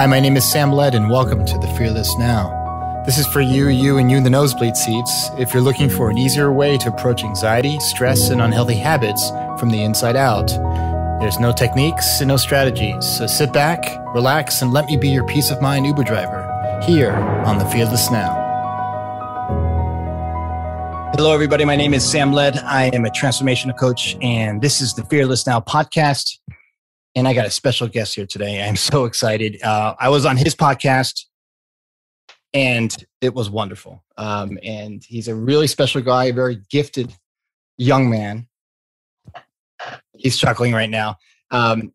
Hi, my name is Sam Led, and welcome to the Fearless Now. This is for you, you, and you in the nosebleed seats if you're looking for an easier way to approach anxiety, stress, and unhealthy habits from the inside out. There's no techniques and no strategies, so sit back, relax, and let me be your peace of mind Uber driver here on the Fearless Now. Hello, everybody. My name is Sam Led. I am a transformational coach, and this is the Fearless Now podcast. And I got a special guest here today. I'm so excited. Uh, I was on his podcast, and it was wonderful. Um, and he's a really special guy, a very gifted young man. He's chuckling right now. Um,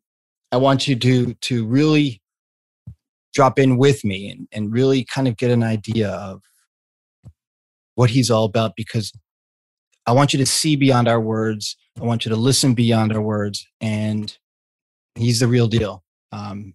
I want you to to really drop in with me and, and really kind of get an idea of what he's all about because I want you to see beyond our words. I want you to listen beyond our words. And he's the real deal. Um,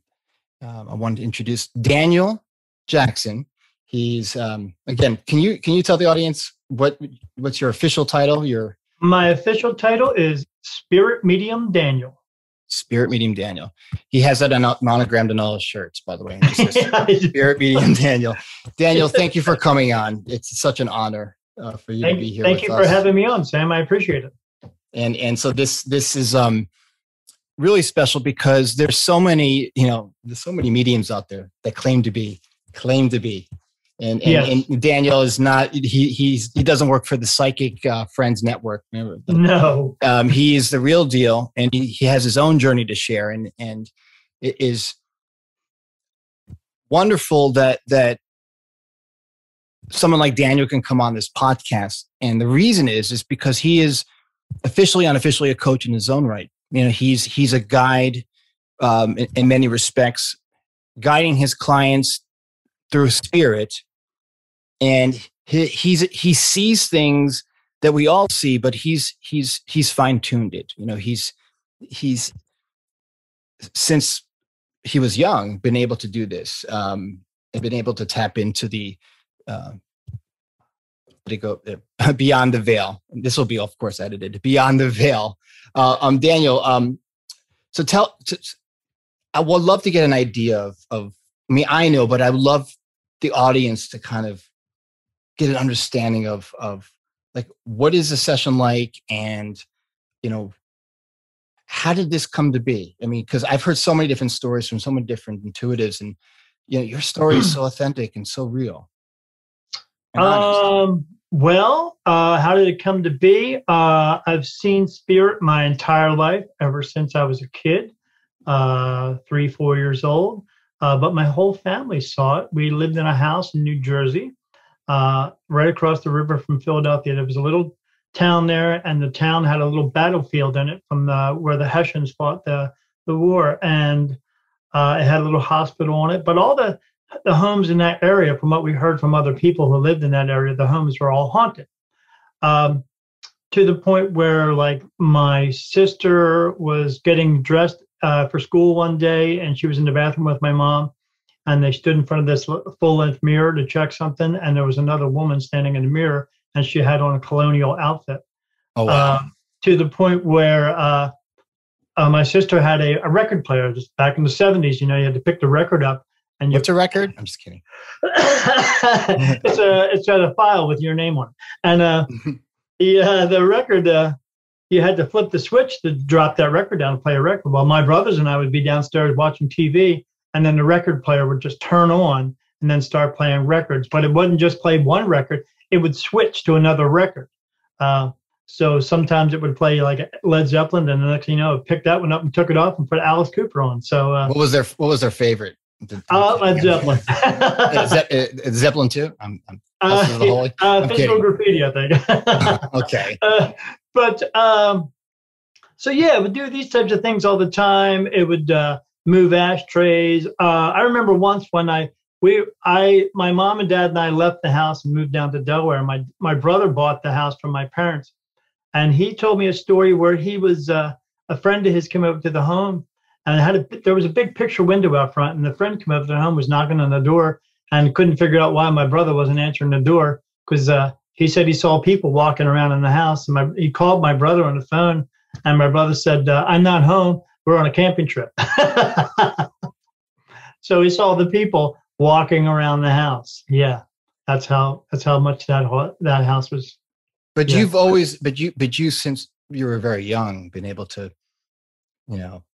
uh, I want to introduce Daniel Jackson. He's um, again. Can you can you tell the audience what what's your official title? Your my official title is Spirit Medium Daniel. Spirit Medium Daniel. He has that monogrammed on all his shirts, by the way. Spirit Medium Daniel. Daniel, thank you for coming on. It's such an honor uh, for you thank, to be here. Thank you us. for having me on, Sam. I appreciate it. And and so this this is um really special because there's so many you know there's so many mediums out there that claim to be claim to be. And and, yes. and Daniel is not he he's he doesn't work for the psychic uh, friends network. No. Um, he is the real deal and he, he has his own journey to share and and it is wonderful that that someone like Daniel can come on this podcast. And the reason is is because he is officially unofficially a coach in his own right you know he's he's a guide um, in, in many respects guiding his clients through spirit. And he, he's he sees things that we all see but he's he's he's fine-tuned it. You know he's he's since he was young been able to do this um and been able to tap into the uh, to go uh, beyond the veil. This will be of course edited. Beyond the veil. Uh, um daniel um so tell i would love to get an idea of of i mean i know but i would love the audience to kind of get an understanding of of like what is a session like? And you know how did this come to be? I mean because i've heard so many different stories from so many different intuitives and you know your story is so authentic and so real. And um well uh how did it come to be uh i've seen spirit my entire life ever since i was a kid uh three four years old uh, but my whole family saw it we lived in a house in new jersey uh, right across the river from Philadelphia. There was a little town there, and the town had a little battlefield in it from the, where the Hessians fought the, the war, and uh, it had a little hospital on it. But all the the homes in that area, from what we heard from other people who lived in that area, the homes were all haunted. Um, to the point where, like, my sister was getting dressed uh, for school one day, and she was in the bathroom with my mom, and they stood in front of this full length mirror to check something. And there was another woman standing in the mirror, and she had on a colonial outfit. Oh, wow. Uh, to the point where uh, uh, my sister had a, a, record player just back in the 70s. You know, you had to pick the record up. And What's a record? I'm just kidding. it's a it's got a file with your name on it, and uh, the uh, the record uh, you had to flip the switch to drop that record down and play a record. While my brothers and I would be downstairs watching TV, and then the record player would just turn on and then start playing records. But it wouldn't just play one record; it would switch to another record. Uh, so sometimes it would play like Led Zeppelin, and the next thing you know, it picked that one up and took it off and put Alice Cooper on. So uh, what was their what was their favorite? Uh, Led Zeppelin. Ze- Zeppelin too. I'm, I'm uh, uh, physical graffiti, I think. okay. Uh, but um, so yeah, it would do these types of things all the time. It would uh, move ashtrays. Uh, I remember once when I we I my mom and dad and I left the house and moved down to Delaware. My my brother bought the house from my parents, and he told me a story where he was uh, a friend of his came over to the home and had a there was a big picture window out front, and the friend came over to the home was knocking on the door and couldn't figure out why my brother wasn't answering the door because uh, he said he saw people walking around in the house, and my, he called my brother on the phone, and my brother said, uh, "I'm not home." we're on a camping trip. so he saw the people walking around the house. Yeah, that's how that's how much that that house was. But yeah. you've always, but you, but you since you were very young, been able to, you know,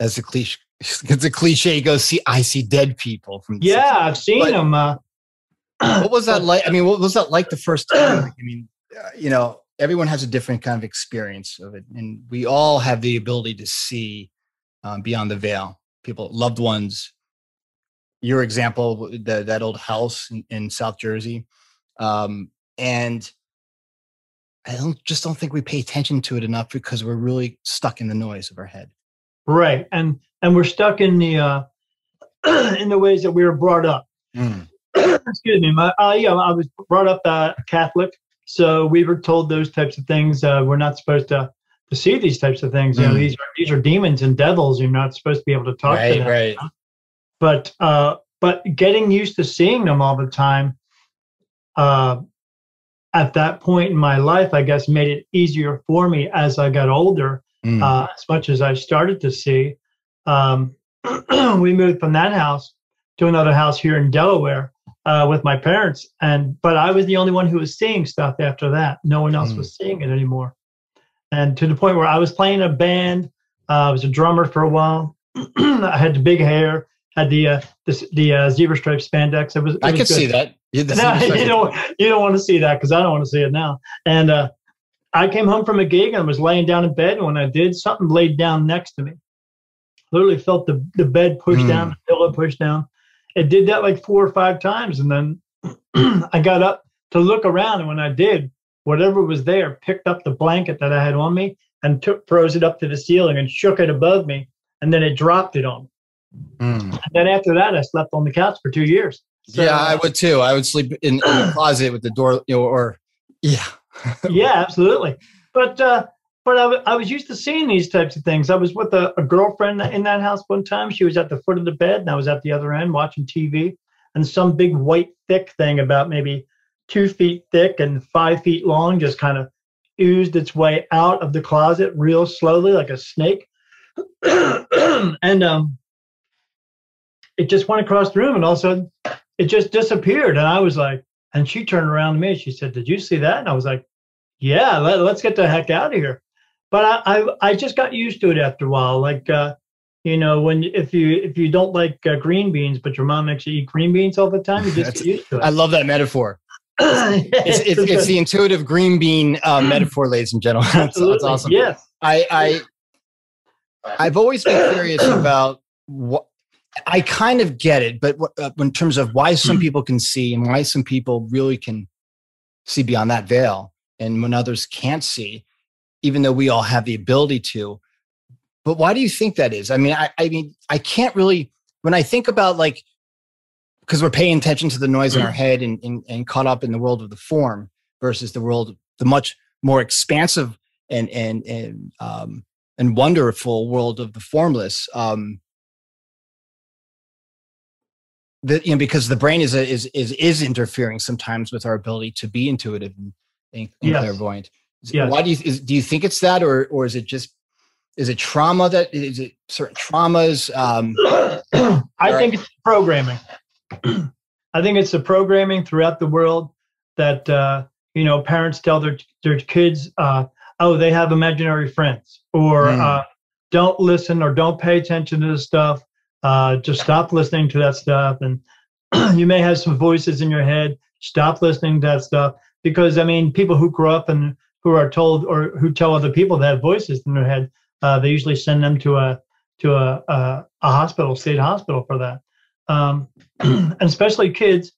as a cliche, it's a cliche go see, I see dead people from. Yeah, I've seen but, them. Uh, what was that like? I mean, what was that like the first time? I mean, uh, you know, everyone has a different kind of experience of it, and we all have the ability to see um, beyond the veil. People, loved ones. Your example, the, that old house in, in South Jersey, um, and I don't just don't think we pay attention to it enough because we're really stuck in the noise of our head. Right, and and we're stuck in the uh, in the ways that we were brought up. Mm. Excuse me, my uh, yeah, I was brought up uh, Catholic, so we were told those types of things. Uh, we're not supposed to to see these types of things. You know, mm. these are these are demons and devils. You're not supposed to be able to talk right, to them. Right. But uh, but getting used to seeing them all the time, uh, at that point in my life, I guess made it easier for me as I got older. Mm. Uh, as much as I started to see, um, we moved from that house to another house here in Delaware uh, with my parents, and but I was the only one who was seeing stuff after that. No one else mm. was seeing it anymore and to the point where I was playing a band. Uh, I was a drummer for a while. I had the big hair, had the uh, the, the uh, zebra stripe spandex. It was. It I could see that. You, no, you don't. You don't want to see that because I don't want to see it now. And uh, I came home from a gig and was laying down in bed. And when I did, something laid down next to me. Literally felt the the bed push mm. down, the pillow push down. It did that like four or five times, and then I got up to look around. And when I did, whatever was there picked up the blanket that I had on me and took throws it up to the ceiling and shook it above me, and then it dropped it on me. Mm. And then after that, I slept on the couch for two years. So, yeah, I would too. I would sleep in, in the closet with the door, you know, or yeah, yeah, absolutely. But uh, but I, w- I was used to seeing these types of things. I was with a, a girlfriend in that house one time. She was at the foot of the bed, and I was at the other end watching TV. And some big white thick thing about maybe two feet thick and five feet long, just kind of oozed its way out of the closet real slowly, like a snake. and um, it just went across the room, and all of a sudden, it just disappeared. And I was like, and she turned around to me and she said, "Did you see that?" And I was like, "Yeah, let, us get the heck out of here." But I, I, I just got used to it after a while. Like, uh, you know, when if you if you don't like uh, green beans, but your mom makes you eat green beans all the time, you just get used to it. I love that metaphor it's, it's, it's, the intuitive green bean uh, metaphor, ladies and gentlemen. That's, that's, awesome. Yes. I, I, I've always been curious about what I kind of get it, but what, uh, in terms of why some people can see and why some people really can see beyond that veil, and when others can't see, even though we all have the ability to. But why do you think that is? I mean, I, I mean, I can't really. When I think about like because we're paying attention to the noise in our mm. head and, and, and caught up in the world of the form versus the world, the much more expansive and and and um, and wonderful world of the formless. Um, the, you know, because the brain is a, is is is interfering sometimes with our ability to be intuitive and, and yes. clairvoyant. Yes. Why do you is, do you think it's that, or or is it just is it trauma that is it certain traumas? Um, I think it's programming. I think it's the programming throughout the world that uh, you know parents tell their their kids, uh, oh, they have imaginary friends, or mm. uh, don't listen or don't pay attention to this stuff. Uh, just stop listening to that stuff, and you may have some voices in your head. Stop listening to that stuff because I mean, people who grow up and who are told or who tell other people that have voices in their head, uh, they usually send them to a to a, a, a hospital, state hospital for that um, and especially kids.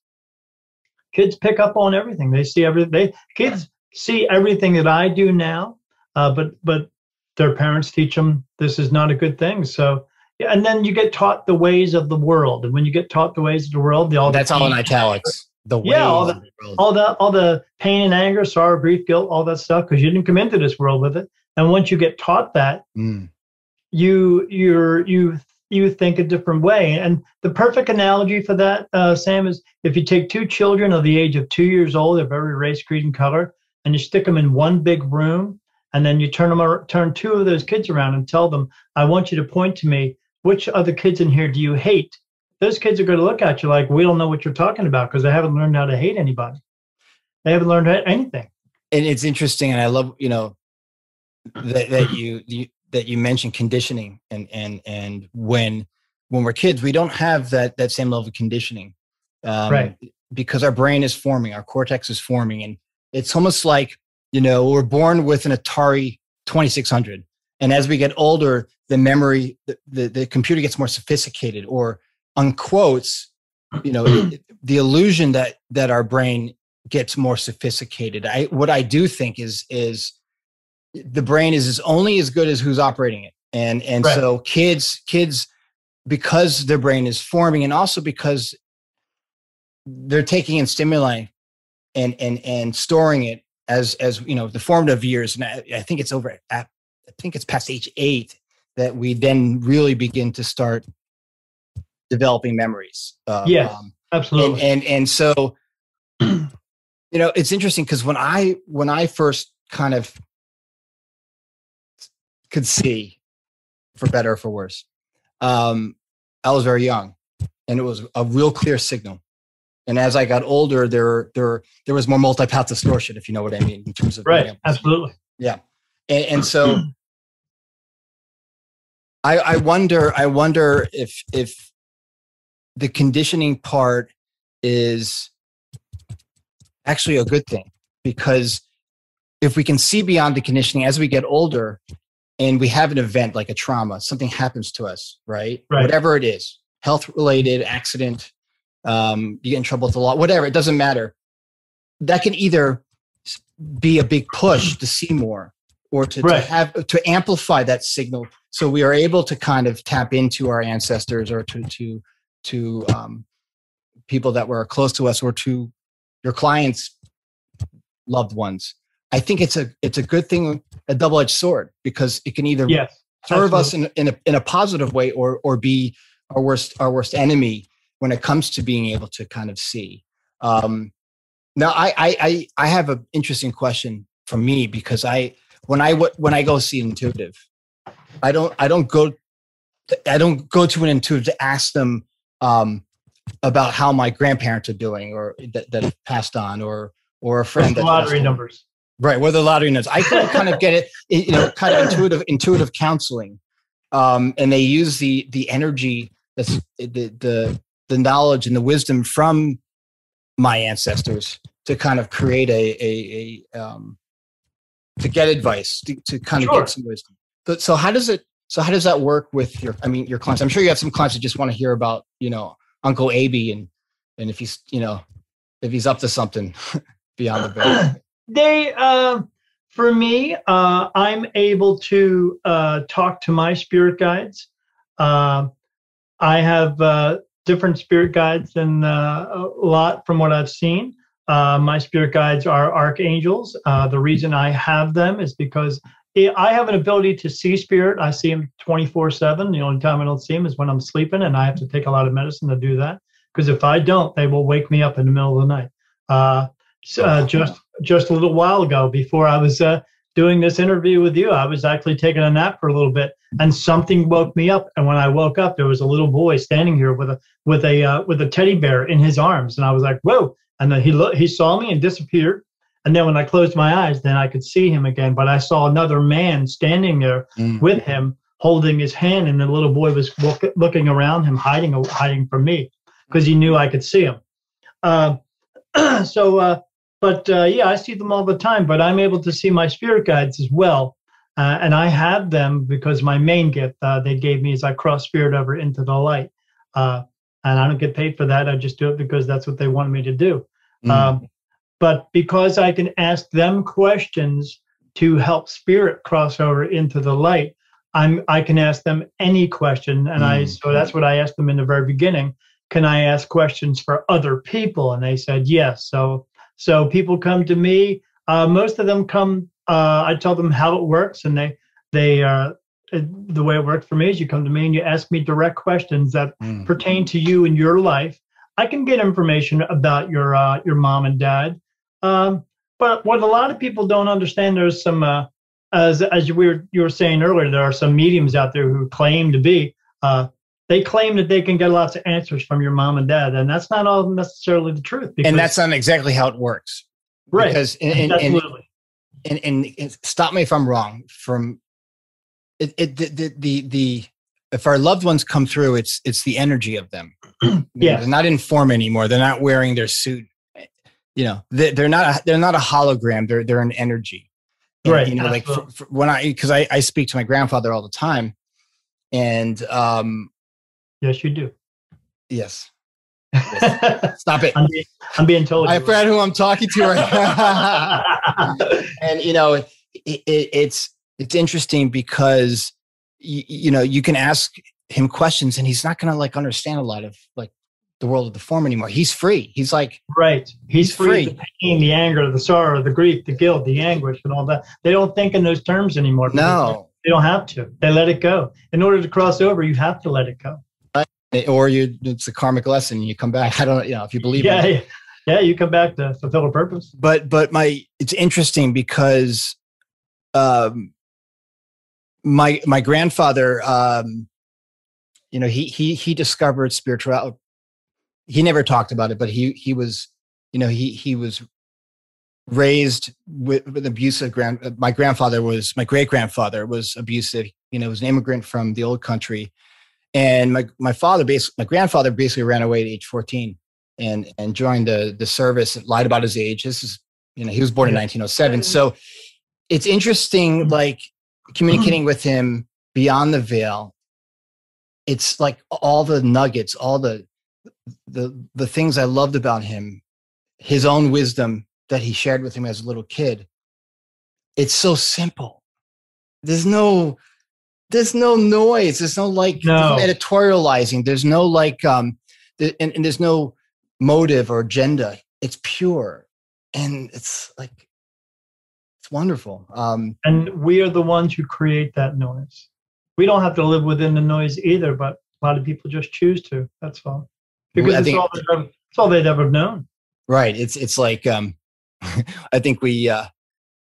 Kids pick up on everything. They see everything. They kids see everything that I do now, uh, but but their parents teach them this is not a good thing. So and then you get taught the ways of the world, and when you get taught the ways of the world, the all that's the all in italics. The yeah, all the, the all the all the pain and anger, sorrow, grief, guilt, all that stuff, because you didn't come into this world with it. And once you get taught that, mm. you you're you you think a different way. And the perfect analogy for that, uh, Sam, is if you take two children of the age of two years old, of every race, creed, and color, and you stick them in one big room, and then you turn them turn two of those kids around and tell them, "I want you to point to me. Which other kids in here do you hate?" those kids are going to look at you like we don't know what you're talking about because they haven't learned how to hate anybody. They haven't learned anything. And it's interesting, and I love you know that, that you, you that you mentioned conditioning and and and when when we're kids we don't have that that same level of conditioning um, right because our brain is forming our cortex is forming and it's almost like you know we're born with an atari 2600 and as we get older the memory the, the, the computer gets more sophisticated or unquotes you know the illusion that that our brain gets more sophisticated. I what i do think is is the brain is, is only as good as who's operating it. And and right. so kids kids because their brain is forming and also because they're taking in stimuli and and and storing it as as you know the formative years. And i, I think it's over at, i think it's past age eight that we then really begin to start developing memories uh, yeah um, absolutely and, and and so you know it's interesting because when i when i first kind of could see for better or for worse um, I was very young, and it was a real clear signal. And as I got older, there there there was more multi-path distortion, if you know what I mean, in terms of right. Absolutely. Yeah, and, and so I, I wonder I wonder if if the conditioning part is actually a good thing because if we can see beyond the conditioning as we get older and we have an event like a trauma, something happens to us, right? right. Whatever it is, health related, accident, um, you get in trouble with the law, whatever, it doesn't matter. That can either be a big push to see more or to, right. to have to amplify that signal so we are able to kind of tap into our ancestors or to to to um, people that were close to us or to your clients loved ones I think it's a it's a good thing, a double edged sword because it can either yes, serve absolutely. us in, in a in a positive way or or be our worst our worst enemy when it comes to being able to kind of see. Um, now, I I I have an interesting question for me because I when I when I go see intuitive, I don't I don't go I don't go to an intuitive to ask them um, about how my grandparents are doing or that, that passed on or or a friend. That lottery numbers. Right, where the lottery numbers. I could kind of get it, you know, kind of intuitive, intuitive counseling, um, and they use the the energy, that's the the the knowledge and the wisdom from my ancestors to kind of create a a, a um, to get advice to, to kind of get some wisdom. So how does it? So how does that work with your? I mean, your clients. I'm sure you have some clients that just want to hear about you know Uncle Aby and and if he's you know if he's up to something beyond the bed they uh, for me uh, i'm able to uh, talk to my spirit guides uh, i have uh, different spirit guides than uh, a lot from what i've seen my spirit guides are archangels the reason i have them is because I have an ability to see spirit. I see them 24 7. The only time I don't see them is when I'm sleeping, and I have to take a lot of medicine to do that. Because if I don't, they will wake me up in the middle of the night. Uh, uh, just just a little while ago before I was uh, doing this interview with you. I was actually taking a nap for a little bit, and something woke me up. And when I woke up, there was a little boy standing here with a with a uh, with a teddy bear in his arms, and I was like, "Whoa!" And then he lo- he saw me and disappeared. And then when I closed my eyes, then I could see him again. But I saw another man standing there mm. with him, holding his hand, and the little boy was look- looking around him, hiding hiding from me because he knew I could see him. Uh, so uh, but uh, yeah, I see them all the time. But I'm able to see my spirit guides as well, uh, and I have them because my main gift uh, they gave me is I cross spirit over into the light, uh, and I don't get paid for that. I just do it because that's what they wanted me to do. Mm. Um, but because I can ask them questions to help spirit cross over into the light, I'm I can ask them any question, and mm. I so that's what I asked them in the very beginning. Can I ask questions for other people? And they said yes. So so people come to me. Uh, most of them come. Uh, I tell them how it works, and they they uh, the way it works for me is you come to me and you ask me direct questions that mm. pertain to you and your life. I can get information about your uh, your mom and dad. Um, but what a lot of people don't understand, there's some uh, as as you were you were saying earlier, there are some mediums out there who claim to be. Uh, they claim that they can get lots of answers from your mom and dad, and that's not all necessarily the truth. Because, and that's not exactly how it works. Right. Because and, and, and, and, stop me if I'm wrong. From it, it the, the, the the if our loved ones come through, it's it's the energy of them. yeah, they're not in form anymore. They're not wearing their suit. You know, they, they're not a, they're not a hologram. They're they're an energy. And, right. You know, like for, for when I because I I speak to my grandfather all the time, and um, yes, you do. Yes. yes. Stop it. I'm being, I'm being told. I forgot who I'm talking to right now. and you know, it, it, it's it's interesting because you, you know you can ask him questions and he's not going to like understand a lot of like the world of the form anymore. He's free. He's like right. He's, he's free. free. The pain, the anger, the sorrow, the grief, the guilt, the anguish, and all that. They don't think in those terms anymore. No, they don't have to. They let it go. In order to cross over, you have to let it go. Or you, it's a karmic lesson. You come back. I don't know. You know, if you believe. Yeah, yeah, yeah. You come back to fulfill a purpose. But but my it's interesting because, um, my my grandfather, um, you know, he he he discovered spirituality. He never talked about it, but he he was, you know, he he was raised with, with abusive grand uh, my grandfather was my great grandfather was abusive you know was an immigrant from the old country. And my, my father basically my grandfather basically ran away at age 14 and and joined the the service and lied about his age. This is you know he was born in 1907 so it's interesting like communicating with him beyond the veil. It's like all the nuggets all the the the things i loved about him his own wisdom that he shared with him as a little kid. It's so simple. There's no there's no noise. There's no like no. editorializing. There's no like um th- and, and there's no motive or agenda. It's pure. And it's like it's wonderful. Um and we are the ones who create that noise. We don't have to live within the noise either, but a lot of people just choose to. That's all. Because it's, all ever, it's all they've ever known. Right. It's it's like um I think we, uh,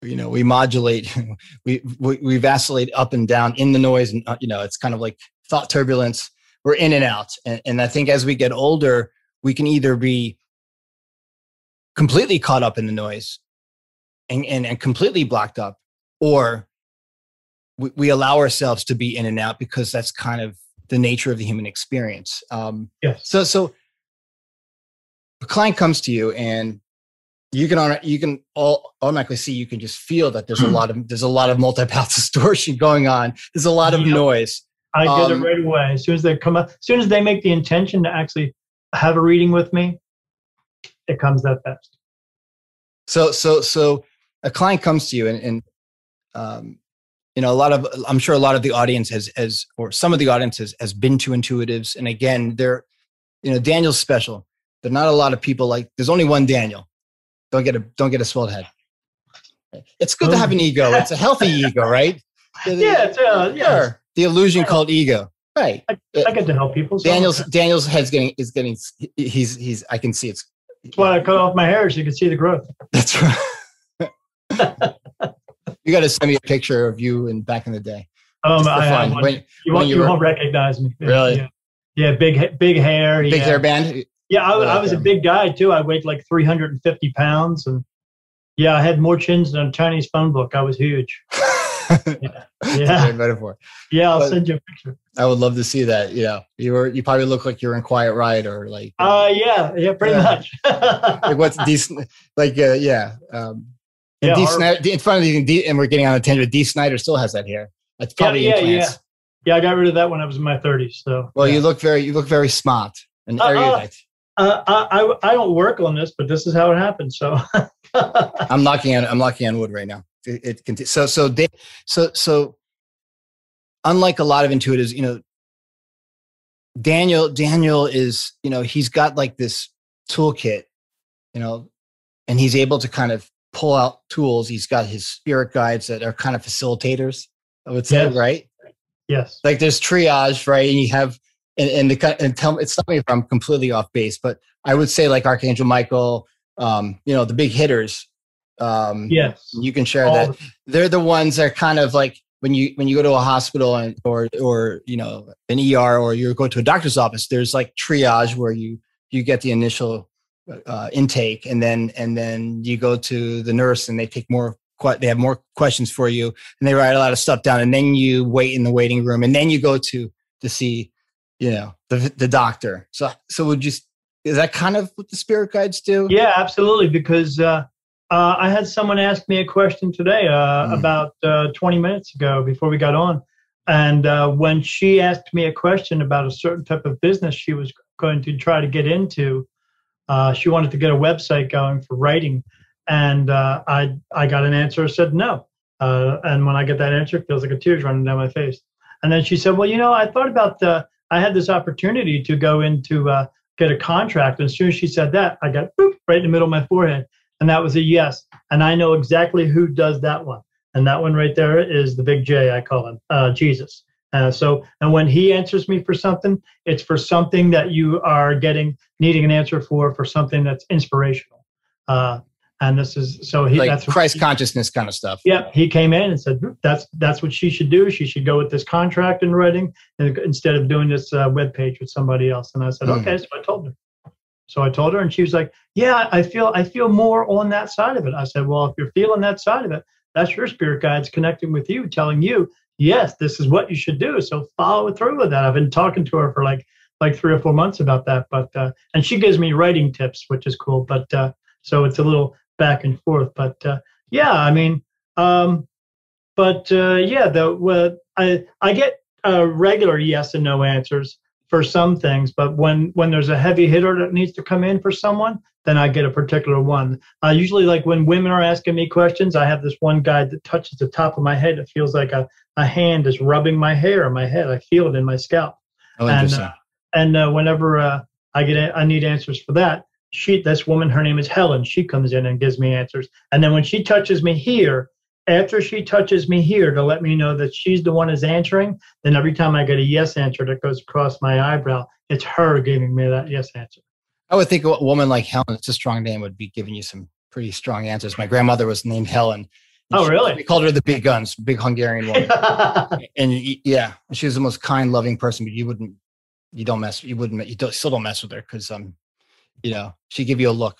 you know, we modulate, we, we, we vacillate up and down in the noise, and uh, you know, it's kind of like thought turbulence. We're in and out, and, and I think as we get older, we can either be completely caught up in the noise and, and, and completely blocked up, or we, we allow ourselves to be in and out because that's kind of the nature of the human experience. Um, yes. So, so a client comes to you and you can on you can all automatically see you can just feel that there's a lot of there's a lot of multi-path distortion going on there's a lot of yep. noise i get um, it right away as soon as they come up as soon as they make the intention to actually have a reading with me it comes that fast so so so a client comes to you and, and um, you know a lot of i'm sure a lot of the audience has has or some of the audience has, has been to intuitives and again they're you know daniel's special there's not a lot of people like there's only one daniel don't get a don't get a swelled head. It's good to have an ego. It's a healthy ego, right? yeah, it's, uh, yeah. The illusion yeah. called ego. Right. I, I, get to help people. So Daniel's Daniel's head's getting is getting he's he's I can see it's That's why I cut off my hair so you can see the growth. That's right. you got to send me a picture of you in back in the day. Um, I when, you, won't, you, were, won't recognize me. Really? Yeah, yeah big big hair. Big yeah. hairband. Yeah, I, I was a big guy too. I weighed like 350 pounds, and yeah, I had more chins than a Chinese phone book. I was huge. yeah, yeah. metaphor. Yeah, I'll but send you a picture. I would love to see that. You know, you were you probably look like you're in Quiet Riot or like. Uh, yeah, yeah, pretty yeah. much. like what's decent? Like, uh, yeah. Um, and yeah, D. In front of you, D, and we're getting on a tangent. Dee Snider still has that hair. That's probably yeah, yeah, yeah, yeah. I got rid of that when I was in my 30s. So. Well, yeah. you look very you look very smart and uh, erudite. Uh, I, I don't work on this, but this is how it happens. So I'm knocking on I'm knocking on wood right now. It, it so so they, so so unlike a lot of intuitives, you know, Daniel Daniel is you know he's got like this toolkit, you know, and he's able to kind of pull out tools. He's got his spirit guides that are kind of facilitators. I would say, yes. right? Yes. Like there's triage, right? And you have and, and the and tell me, stop me if I'm completely off base, but I would say like Archangel Michael, um, you know, the big hitters. Um, yes, you can share All that. The- They're the ones that are kind of like when you when you go to a hospital and, or or you know an ER or you go to a doctor's office, there's like triage where you you get the initial uh, intake and then and then you go to the nurse and they take more they have more questions for you and they write a lot of stuff down and then you wait in the waiting room and then you go to to see you know the the doctor so so would you is that kind of what the spirit guides do yeah absolutely because uh, uh, i had someone ask me a question today uh, mm. about uh, 20 minutes ago before we got on and uh, when she asked me a question about a certain type of business she was going to try to get into uh, she wanted to get a website going for writing and i i got an answer said no and when i get that answer it feels like a tears running down my face and then she said well you know i thought about the I had this opportunity to go into uh, get a contract. And as soon as she said that, I got boop, right in the middle of my forehead. And that was a yes. And I know exactly who does that one. And that one right there is the big J, I call him, uh, Jesus. Uh, so, and when he answers me for something, it's for something that you are getting, needing an answer for, for something that's inspirational. Uh, and this is so he like that's Christ he, consciousness kind of stuff. Yeah, he came in and said that's that's what she should do. She should go with this contract in writing instead of doing this uh, web page with somebody else. And I said, mm. okay. So I told her. So I told her, and she was like, "Yeah, I feel I feel more on that side of it." I said, "Well, if you're feeling that side of it, that's your spirit guides connecting with you, telling you, yes, this is what you should do. So follow through with that." I've been talking to her for like like three or four months about that, but uh, and she gives me writing tips, which is cool. But uh, so it's a little back and forth. But uh, yeah, I mean, um, but uh, yeah, the I I get uh, regular yes and no answers for some things, but when when there's a heavy hitter that needs to come in for someone, then I get a particular one. Uh, usually, like when women are asking me questions, I have this one guy that touches the top of my head. It feels like a, a hand is rubbing my hair on my head. I feel it in my scalp. Oh. And, uh, and uh, whenever uh, I get I need answers for that, she this woman her name is helen she comes in and gives me answers and then when she touches me here after she touches me here to let me know that she's the one is answering then every time i get a yes answer that goes across my eyebrow it's her giving me that yes answer i would think a woman like helen it's a strong name would be giving you some pretty strong answers my grandmother was named helen Oh, really? We called her the big guns, big Hungarian woman. and yeah, she was the most kind, loving person. But you wouldn't, you don't mess, you wouldn't, you don't, still don't mess with her because um, you know, she give you a look?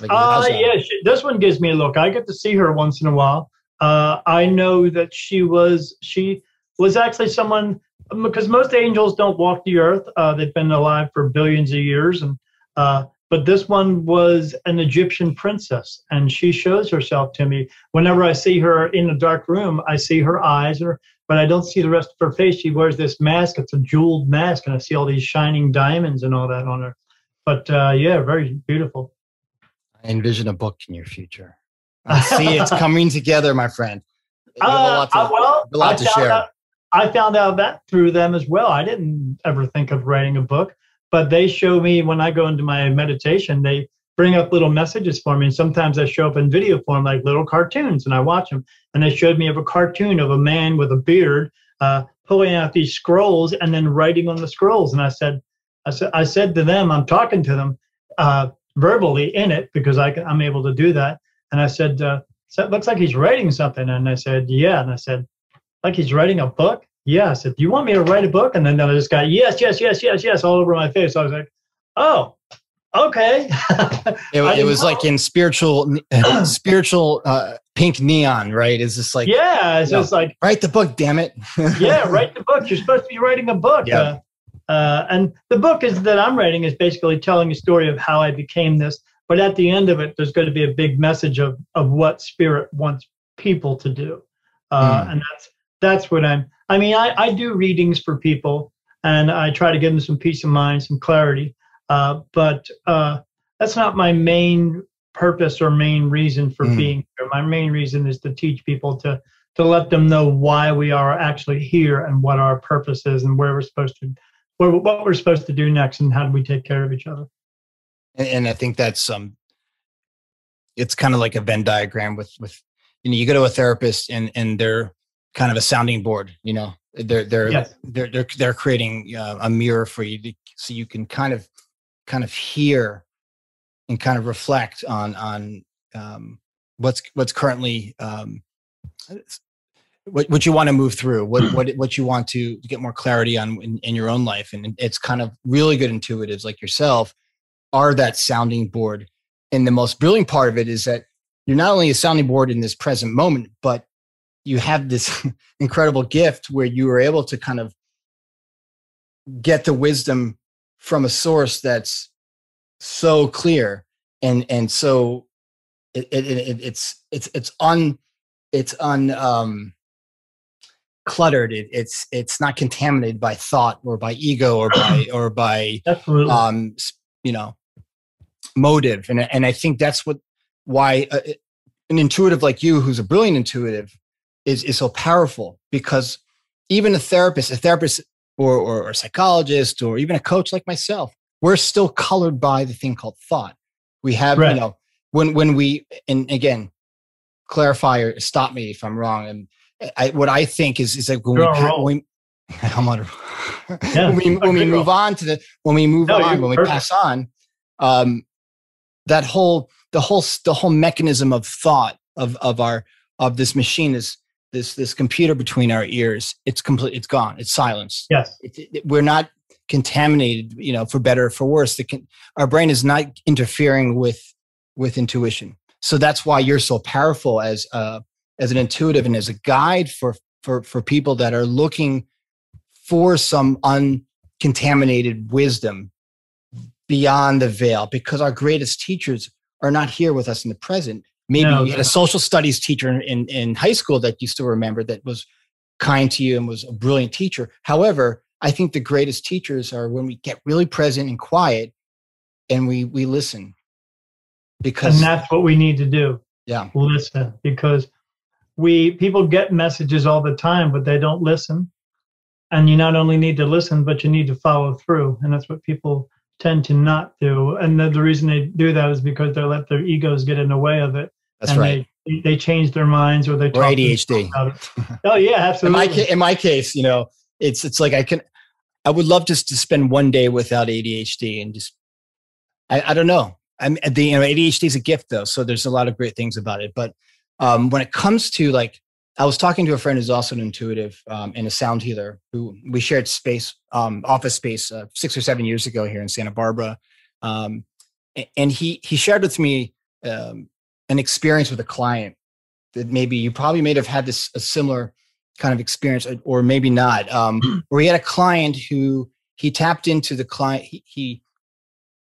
Like, uh, yeah, she, this one gives me a look. I get to see her once in a while. Uh, I know that she was she was actually someone because most angels don't walk the earth. Uh, they've been alive for billions of years, and uh, but this one was an Egyptian princess, and she shows herself to me whenever I see her in a dark room. I see her eyes, or but I don't see the rest of her face. She wears this mask; it's a jeweled mask, and I see all these shining diamonds and all that on her but uh, yeah, very beautiful. I envision a book in your future. I see it's coming together, my friend. You have a lot to, uh, well, a lot to share. Out, I found out that through them as well. I didn't ever think of writing a book, but they show me when I go into my meditation, they bring up little messages for me. And sometimes they show up in video form, like little cartoons, and I watch them. And they showed me of a cartoon of a man with a beard uh, pulling out these scrolls and then writing on the scrolls. And I said, I said, I said to them, I'm talking to them uh, verbally in it because I, am able to do that. And I said, uh, so it looks like he's writing something. And I said, yeah. And I said, like he's writing a book? Yeah. I said, do you want me to write a book? And then I just got yes, yes, yes, yes, yes, all over my face. I was like, oh, okay. it, it was know. like in spiritual, spiritual uh, pink neon, right? Is this like yeah? It's just know, like write the book, damn it. yeah, write the book. You're supposed to be writing a book. Yeah. Uh, uh, and the book is that I'm writing is basically telling a story of how I became this. But at the end of it, there's going to be a big message of of what spirit wants people to do, uh, mm. and that's that's what I'm. I mean, I, I do readings for people, and I try to give them some peace of mind, some clarity. Uh, but uh, that's not my main purpose or main reason for mm. being here. My main reason is to teach people to to let them know why we are actually here and what our purpose is and where we're supposed to what, what we're supposed to do next and how do we take care of each other. And, and I think that's um, it's kind of like a Venn diagram with with you know you go to a therapist and and they're kind of a sounding board. You know they're they're yes. they're, they're they're creating uh, a mirror for you to, so you can kind of kind of hear and kind of reflect on on um, what's what's currently um, what, what you want to move through, what what what you want to get more clarity on in, in your own life, and it's kind of really good intuitives like yourself are that sounding board. And the most brilliant part of it is that you're not only a sounding board in this present moment, but you have this incredible gift where you are able to kind of get the wisdom from a source that's so clear and and so it, it, it it's it's it's un it's un um cluttered it, it's it's not contaminated by thought or by ego or by or by Absolutely. um you know motive. And and i think that's what why uh, an intuitive like you who's a brilliant intuitive is is so powerful. Because even a therapist a therapist or, or, or a psychologist or even a coach like myself we're still colored by the thing called thought. We have right. you know when when we and again clarify or stop me if i'm wrong. And I, what i think is is that when You're we, when we I'm on, yeah, when we, when we move on to the when we move no, on when we pass on um that whole the whole the whole mechanism of thought of of our of this machine is this this computer between our ears it's complete it's gone it's silenced. Yes. It, it, we're not contaminated you know for better or for worse. Can, our brain is not interfering with with intuition. So that's why you're so powerful as uh as an intuitive and as a guide for for for people that are looking for some uncontaminated wisdom beyond the veil because our greatest teachers are not here with us in the present. Maybe no, you had a social studies teacher in, in high school that you still remember that was kind to you and was a brilliant teacher. However, I think the greatest teachers are when we get really present and quiet and we we listen. Because And that's what we need to do. Yeah. Listen. Because we people get messages all the time, but they don't listen. And you not only need to listen, but you need to follow through. And that's what people tend to not do. And the, the reason they do that is because they let their egos get in the way of it. That's right. They, they change their minds or they talk or ADHD. oh yeah, absolutely. In my, in my case, you know, it's it's like I can, I would love just to spend one day without ADHD and just, I, I don't know. I'm the you know ADHD is a gift though, so there's a lot of great things about it. But um, when it comes to like I was talking to a friend who's also an intuitive um, and a sound healer who we shared space, um, office space, uh, six or seven years ago here in Santa Barbara, um, and he he shared with me um, an experience with a client that maybe you probably may have had this a similar kind of experience, or maybe not. Um, where he had a client who he tapped into the client, he he,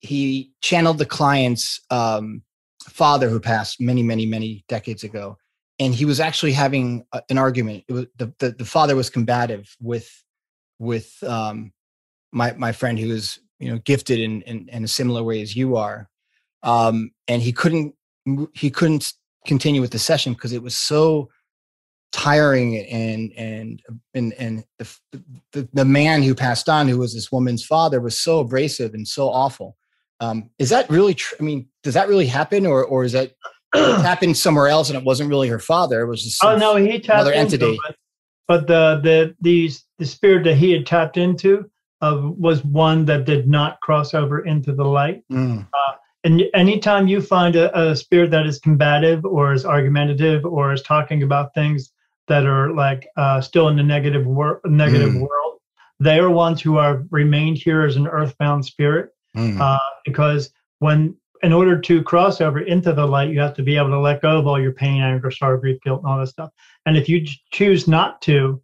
he channeled the client's um, father who passed many many many decades ago and he was actually having an argument. Was the, the, the father was combative with with um, my my friend who is you know gifted in in, in a similar way as you are, um, and he couldn't he couldn't continue with the session because it was so tiring and and and and the, the, the man who passed on who was this woman's father was so abrasive and so awful um, is that really true i mean does that really happen or or is that happened somewhere else and it wasn't really her father. It was just oh no, he tapped another entity. It, but the the these the spirit that he had tapped into uh, was one that did not cross over into the light. Mm. Uh, and anytime you find a, a, spirit that is combative or is argumentative or is talking about things that are like uh, still in the negative wor- negative mm. world, they are ones who are remained here as an earthbound spirit. Mm. because when in order to cross over into the light, you have to be able to let go of all your pain, anger, sorrow, grief, guilt, and all that stuff. And if you choose not to,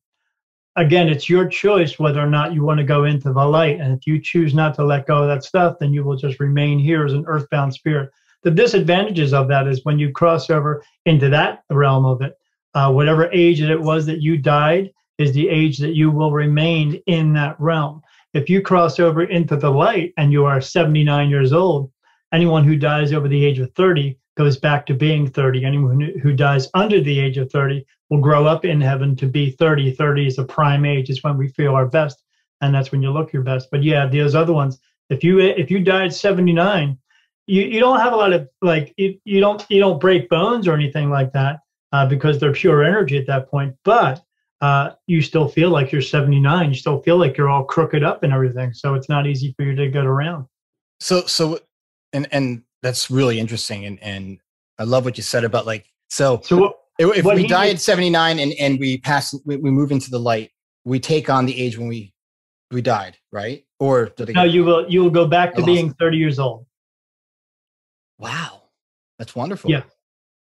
again, it's your choice whether or not you want to go into the light. And if you choose not to let go of that stuff, then you will just remain here as an earthbound spirit. The disadvantages of that is when you cross over into that realm of it, uh, whatever age that it was that you died is the age that you will remain in that realm. If you cross over into the light and you are 79 years old, anyone who dies over the age of 30 goes back to being 30. Anyone who dies under the age of 30 will grow up in heaven to be 30. 30 is a prime age. It's when we feel our best, and that's when you look your best. But yeah, those other ones. If you if you died 79, you, you don't have a lot of like you, you don't you don't break bones or anything like that uh, because they're pure energy at that point. But uh, you still feel like you're 79. You still feel like you're all crooked up and everything. So it's not easy for you to get around. So so and and that's really interesting and and i love what you said about like so so if we die at 79 and, and we pass, we, we move into the light, we take on the age when we we died, right? Or no, you will you will go back to being 30 years old. Wow. That's wonderful. Yeah.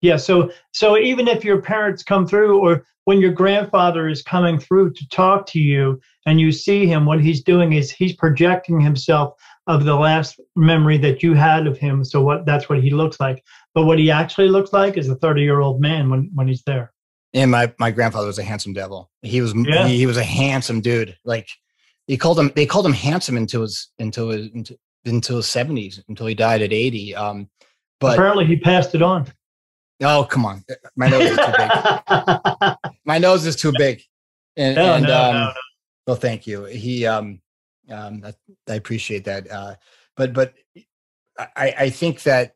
Yeah. So so even if your parents come through or when your grandfather is coming through to talk to you and you see him, what he's doing is he's projecting himself of the last memory that you had of him. So what that's what he looks like. But what he actually looks like is a 30 year old man when, when he's there. And my, my grandfather was a handsome devil. He was yeah. he, he was a handsome dude. Like he called him they called him handsome until his until his until, until his 70s until he died at 80. Um but apparently he passed it on. Oh come on, my nose is too big. my nose is too big, and, no, and no, um, no, well, thank you. He, um, um, I, I appreciate that. Uh, but but I I think that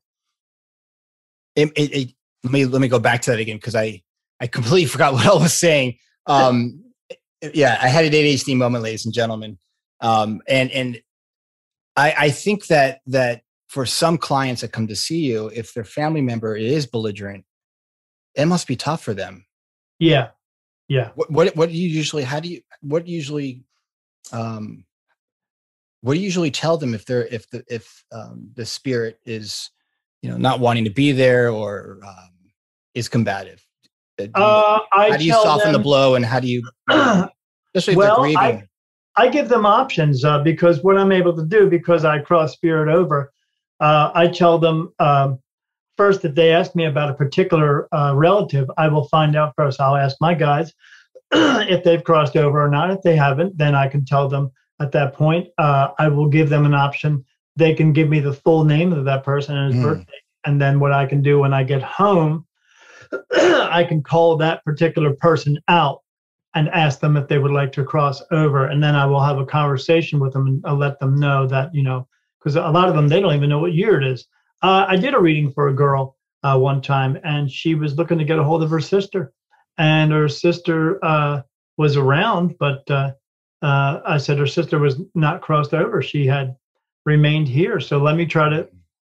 it, it, it, let me let me go back to that again because I I completely forgot what I was saying. Um, yeah, I had an ADHD moment, ladies and gentlemen, um, and and I I think that that for some clients that come to see you, if their family member is belligerent, it must be tough for them. Yeah. Yeah. What, what, what do you usually, how do you, what usually, um, what do you usually tell them if they're, if the, if, um, the spirit is, you know, not wanting to be there or, um, is combative? Uh, uh how do you soften them, the blow and how do you, especially well, if they're grieving? I, I give them options uh, because what I'm able to do because I cross spirit over uh, I tell them um, first if they ask me about a particular uh, relative, I will find out first. I'll ask my guys if they've crossed over or not. If they haven't, then I can tell them at that point. Uh, I will give them an option. They can give me the full name of that person and his mm. birthday. And then what I can do when I get home, I can call that particular person out and ask them if they would like to cross over. And then I will have a conversation with them and I'll let them know that, you know, because a lot of them they don't even know what year it is. Uh, I did a reading for a girl uh, one time, and she was looking to get a hold of her sister, and her sister uh, was around, but uh, I said her sister was not crossed over; she had remained here. So let me try to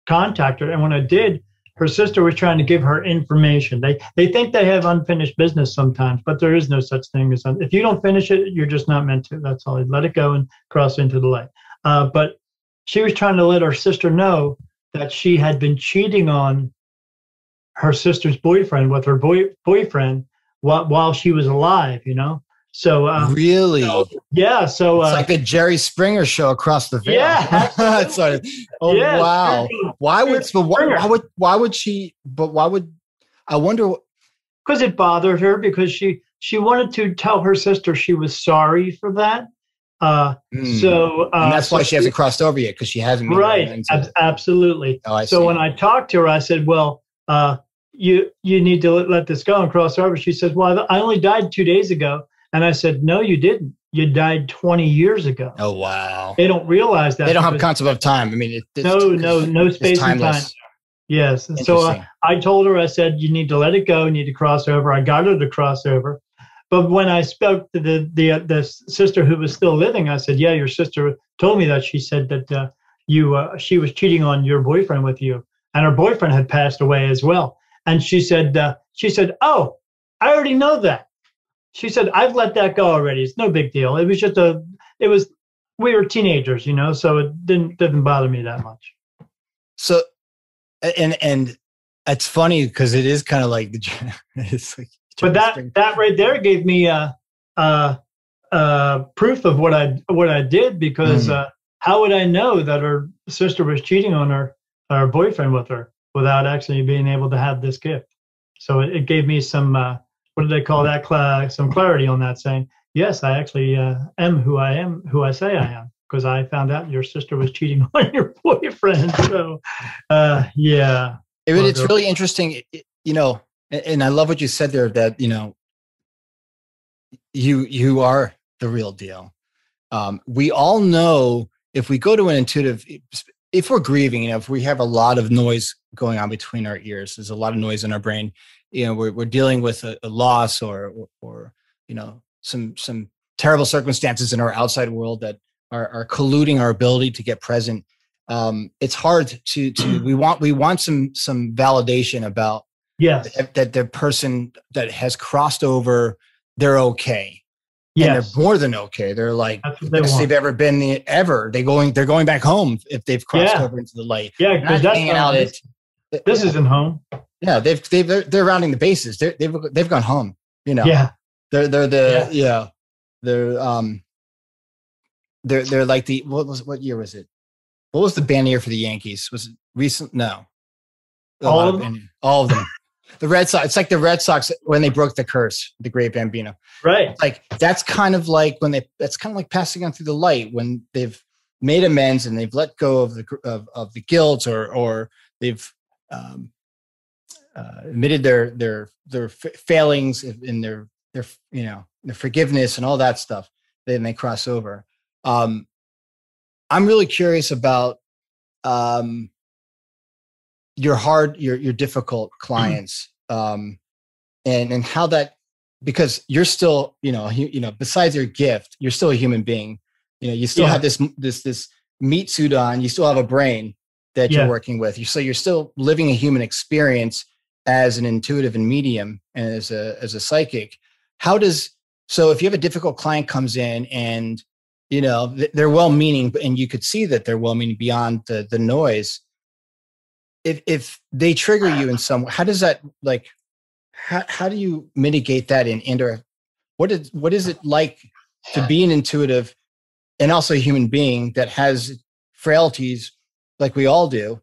contact her. And when I did, her sister was trying to give her information. They they think they have unfinished business sometimes, but there is no such thing as un- if you don't finish it, you're just not meant to. That's all. Let it go and cross into the light. Uh, but she was trying to let her sister know that she had been cheating on her sister's boyfriend with her boy boyfriend while, while she was alive, you know? So uh, really, so, yeah. So uh, it's like the Jerry Springer show across the veil. Yeah. Sorry. Oh yeah, wow. Why would but why, why, would why would she? But why would I wonder? Because it bothered her because she she wanted to tell her sister she was sorry for that, uh, mm. So uh, that's why she hasn't crossed over yet because she hasn't. right. Ab- absolutely. Oh, so see. when I talked to her, I said, "Well, uh, you you need to let, let, this go and cross over." She says, "Well, I only died two days ago," and I said, "No, you didn't. You died 20 years ago." Oh wow. They don't realize that. They don't have a concept of time. I mean, it, it's, no, no, no space and time. Yes. And so uh, I told her, I said, you need to let it go. You need to cross over. I got her to cross over. But when I spoke to the the uh, the sister who was still living, I said, "Yeah, your sister told me that. She said that uh, you uh, she was cheating on your boyfriend with you, and her boyfriend had passed away as well." And she said, uh, "She said, oh, I already know that." She said, "I've let that go already. It's no big deal. It was just a. It was we were teenagers, you know, so it didn't didn't bother me that much." So, and and it's funny because it is kind of like the it's like but that that right there gave me a, a, a, proof of what I what I did because mm. uh, how would I know that her sister was cheating on her her boyfriend with her without actually being able to have this gift? So it, it gave me some uh, what did they call that? Cl- some clarity on that, saying yes, I actually uh, am who I am, who I say I am, because I found out your sister was cheating on your boyfriend. So uh, yeah, it, it's really interesting. You know, and I love what you said there that you know you you are the real deal. Um, we all know if we go to an intuitive, if we're grieving, you know, if we have a lot of noise going on between our ears, there's a lot of noise in our brain. You know, we're we're dealing with a, a loss or, or, or you know some some terrible circumstances in our outside world that are, are colluding our ability to get present. Um, it's hard to to we want we want some some validation about Yes. That, that the person that has crossed over, they're okay. Yes. And they're more than okay. They're like the they best want. they've ever been ever. They going they're going back home if they've crossed Yeah. over into the light. Yeah, because that's hanging not, out this, at this isn't home. Yeah, they've they've they're, they're rounding the bases. They're, they've they've gone home. You know, Yeah. they're they're the yeah. they're um they're they're like the what was what year was it? What was the band year for the Yankees? Was it recent? No, A All of them? all of them. the Red Sox. It's like the Red Sox when they broke the curse. The Great Bambino. Right. Like that's kind of like when they. That's kind of like passing on through the light when they've made amends and they've let go of the of, of the guilt or or they've um, uh, admitted their their their fa- failings in their their you know their forgiveness and all that stuff. Then they cross over. Um, I'm really curious about um, your hard your your difficult clients um, and and how that because you're still you know you, you know besides your gift you're still a human being you know you still Yeah. have this this this meat suit on you still have a brain that Yeah. you're working with you so you're still living a human experience as an intuitive and medium and as a as a psychic how does so if you have a difficult client comes in and you know they're well meaning and you could see that they're well meaning beyond the the noise. If if they trigger you in some way, how does that like how, how do you mitigate that in and or what is what is it like to be an intuitive and also a human being that has frailties like we all do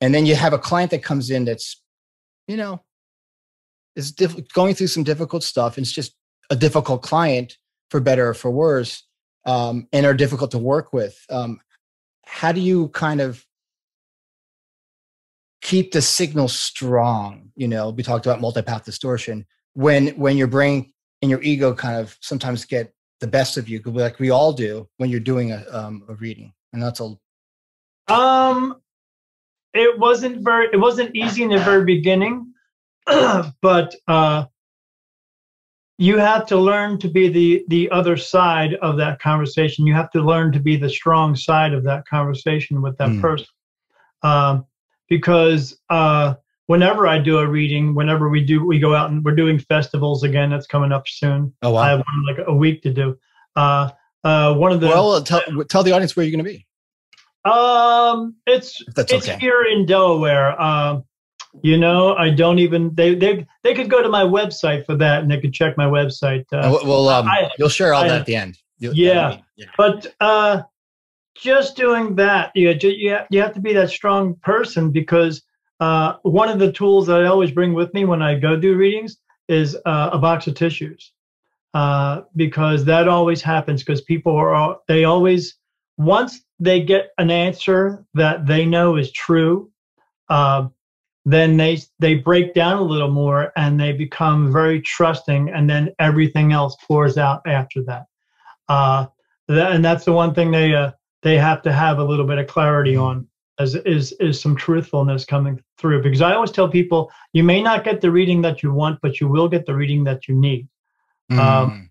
and then you have a client that comes in that's you know is diff- going through some difficult stuff and it's just a difficult client for better or for worse um, and are difficult to work with um, how do you kind of keep the signal strong you know? We talked about multipath distortion. When when your brain and your ego kind of sometimes get the best of you like we all do when you're doing a, um, a reading and that's a Um, it wasn't very. It wasn't easy in the very beginning, but uh, you have to learn to be the the other side of that conversation. You have to learn to be the strong side of that conversation with that Mm. person, um, because uh, whenever I do a reading, whenever we do, we go out and we're doing festivals again. That's coming up soon. oh wow! I have one like a week to do. Uh, uh, one of the well tell, tell the audience where you're going to be um, it's that's it's okay here in Delaware. Um, you know, I don't even they they they could go to my website for that, and they could check my website. Uh, we'll- um, I- you'll share all I- that at the end You'll- Yeah. yeah but uh, just doing that, you you have, you have to be that strong person because uh, one of the tools that I always bring with me when I go do readings is uh, a box of tissues, uh, because that always happens because people are all, they always once they get an answer that they know is true, uh, then they they break down a little more and they become very trusting, and then everything else pours out after that. Uh, that and that's the one thing they uh, they have to have a little bit of clarity on is is is some truthfulness coming through because I always tell people you may not get the reading that you want, but you will get the reading that you need Mm. Um,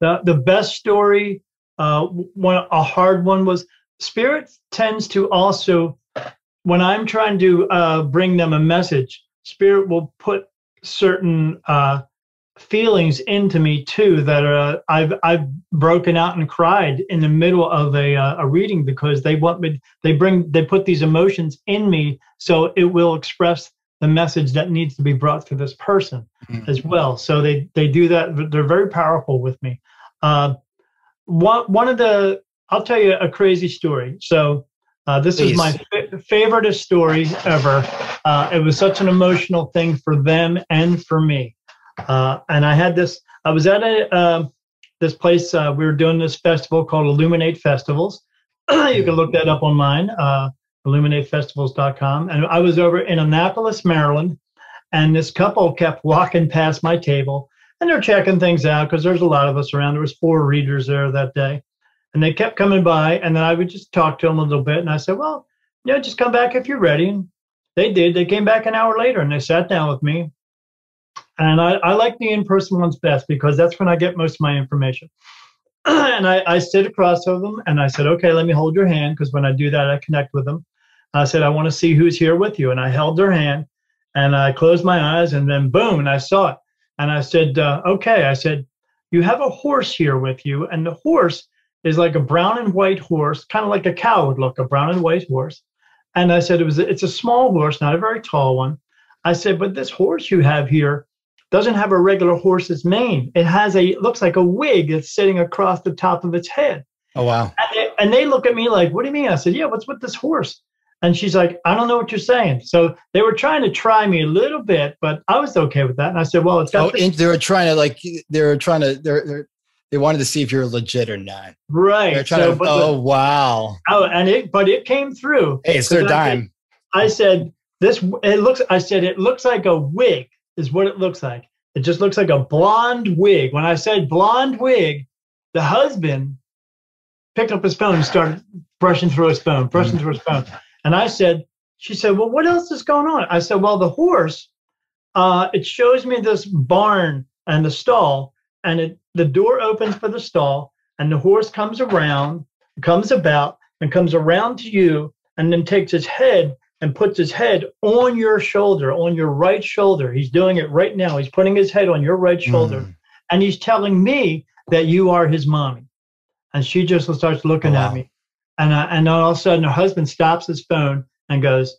the the best story uh one a hard one was spirit tends to also when i'm trying to uh bring them a message spirit will put certain uh feelings into me too that are i've i've broken out and cried in the middle of a uh, a reading because they want me they bring they put these emotions in me so it will express the message that needs to be brought to this person Mhm. as well. So they they do that. They're very powerful with me. Uh, one one of the I'll tell you a crazy story. So uh, this is my fa- favorite story ever. Uh, it was such an emotional thing for them and for me. Uh, and I had this. I was at a um this place. Uh, we were doing this festival called Illuminate Festivals. you can look that up online. Uh, illuminatefestivals.com. And I was over in Annapolis, Maryland, and this couple kept walking past my table and they're checking things out because there's a lot of us around. There was four readers there that day. And they kept coming by and then I would just talk to them a little bit and I said, Well, yeah, just come back if you're ready. And they did. They came back an hour later and they sat down with me. And I, I like the in-person ones best because that's when I get most of my information. and I, I stood across from them and I said, okay, let me hold your hand because when I do that, I connect with them. I said, I want to see who's here with you. And I held their hand And I closed my eyes and then boom, I saw it. And I said, uh, okay, I said, you have a horse here with you. And the horse is like a brown and white horse, kind of like a cow would look, a brown and white horse. And I said, it was, it's a small horse, not a very tall one. I said, but this horse you have here doesn't have a regular horse's mane. It has a, it looks like a wig that's sitting across the top of its head. Oh, wow. And they, and they look at me like, what do you mean? I said, yeah, what's with this horse? And she's like, I don't know what you're saying. So they were trying to try me a little bit, but I was okay with that. And I said, well, it's got. Oh, they were trying to like, they were trying to, they're, they're, they wanted to see if you're legit or not. Right. They're trying so, to, oh, wow. Oh, and it, but it came through. Hey, it's their dime. I said, this, it looks, I said, it looks like a wig is what it looks like. It just looks like a blonde wig. When I said blonde wig, the husband picked up his phone and started brushing through his phone, brushing mm-hmm. through his phone. And I said, she said, well, what else is going on? I said, well, the horse, uh, it shows me this barn and the stall, and it, the door opens for the stall, and the horse comes around, comes about, and comes around to you, and then takes his head and puts his head on your shoulder, on your right shoulder. He's doing it right now. He's putting his head on your right shoulder, mm. and he's telling me that you are his mommy. And she just starts looking wow. at me. And, I, and all of a sudden, her husband stops his phone and goes,